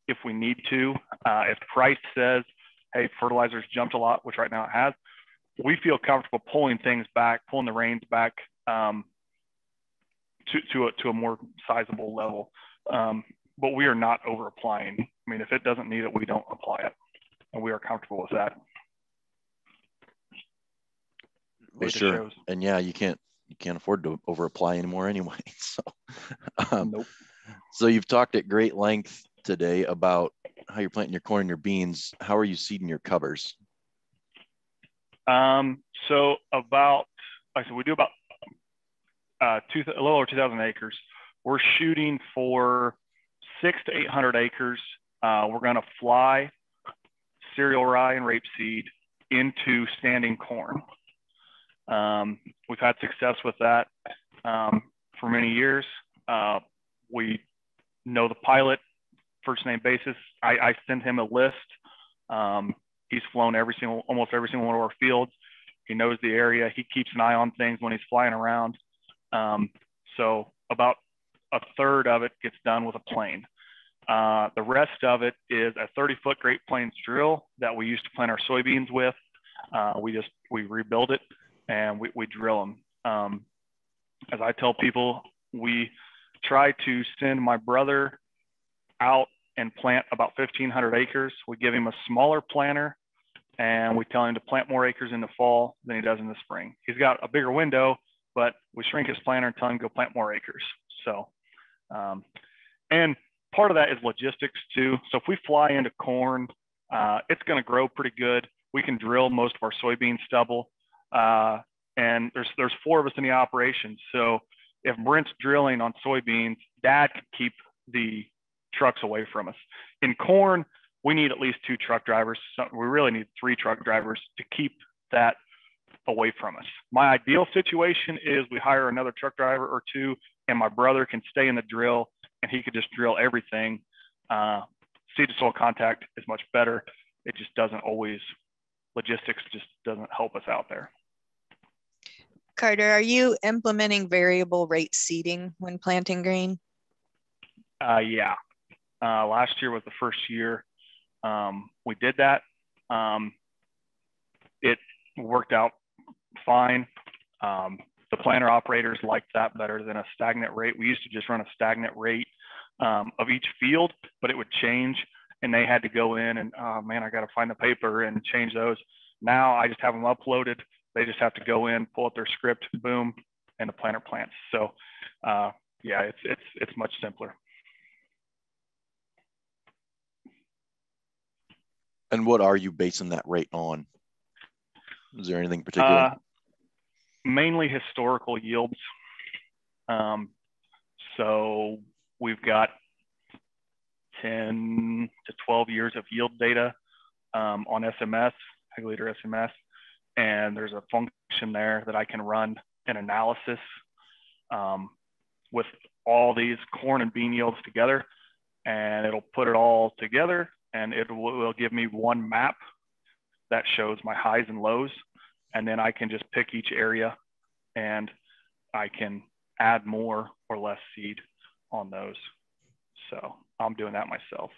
Speaker 2: if we need to. Uh, if price says, hey, fertilizers jumped a lot, which right now it has, we feel comfortable pulling things back, pulling the reins back um, to, to, a, to a more sizable level. Um, but we are not over applying. I mean, if it doesn't need it, we don't apply it. And we are comfortable with that.
Speaker 3: Well, sure. And yeah, you can't you can't afford to over apply anymore anyway. So um, nope. So you've talked at great length today about how you're planting your corn and your beans. How are you seeding your covers?
Speaker 2: Um, so about, like I said, we do about uh, two, a little over 2,000 acres. We're shooting for six to 800 acres. Uh, we're going to fly cereal rye and rapeseed into standing corn. Um, we've had success with that um, for many years. Uh, we know the pilot first name basis. I, I send him a list. Um, he's flown every single, almost every single one of our fields. He knows the area. He keeps an eye on things when he's flying around. Um, so about a third of it gets done with a plane. Uh, the rest of it is a 30 foot Great Plains drill that we used to plant our soybeans with. Uh, we just, we rebuild it and we, we drill them. Um, as I tell people, we try to send my brother out and plant about 1,500 acres. We give him a smaller planter and we tell him to plant more acres in the fall than he does in the spring. He's got a bigger window, but we shrink his planter and tell him go plant more acres. So, um, and part of that is logistics too. So if we fly into corn, uh, it's going to grow pretty good. We can drill most of our soybean stubble. Uh, and there's there's four of us in the operation. So if Brent's drilling on soybeans, Dad could keep the trucks away from us. In corn, we need at least two truck drivers. So we really need three truck drivers to keep that away from us. My ideal situation is we hire another truck driver or two, and my brother can stay in the drill and he could just drill everything. Uh, seed to soil contact is much better. It just doesn't always, logistics just doesn't help us out there.
Speaker 4: Carter, are you implementing variable rate seeding when planting grain?
Speaker 2: Uh, yeah. Uh, last year was the first year um, we did that. Um, it worked out fine. Um, the planter operators liked that better than a stagnant rate. We used to just run a stagnant rate um, of each field, but it would change and they had to go in and, oh man, I got to find the paper and change those. Now I just have them uploaded They just have to go in, pull up their script, boom, and the planter plants. So uh, yeah, it's, it's, it's much simpler.
Speaker 3: What are you basing that rate on? Is there anything particular?
Speaker 2: Uh, mainly historical yields. Um, so we've got 10 to 12 years of yield data um, on SMS, Pegaleader SMS, and there's a function there that I can run an analysis um, with all these corn and bean yields together, and it'll put it all together, and it will, give me one map that shows my highs and lows, and then I can just pick each area, and I can add more or less seed on those. So I'm doing that myself.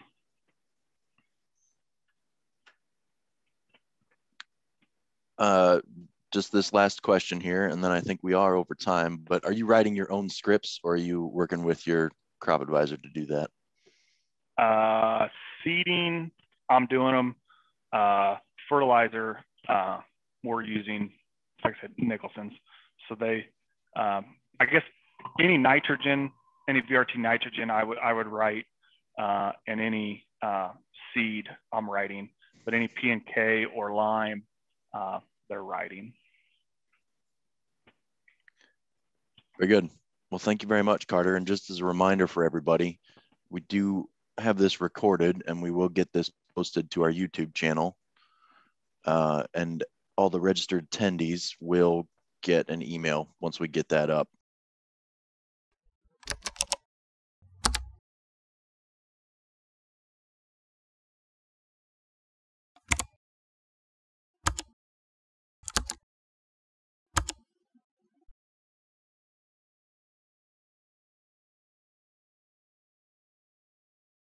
Speaker 3: Uh, just this last question here, and then I think we are over time, but are you writing your own scripts or are you working with your crop advisor to do that?
Speaker 2: Uh, seeding, I'm doing them. Uh, fertilizer, uh, we're using, like I said, Nicholson's. So they, um, I guess any nitrogen, any VRT nitrogen, I would I would write, uh, and any uh, seed I'm writing, but any P and K or lime, uh, they're writing.
Speaker 3: Very good. Well, thank you very much, Carter. And just as a reminder for everybody, we do have this recorded and we will get this posted to our YouTube channel. Uh, and all the registered attendees will get an email once we get that up.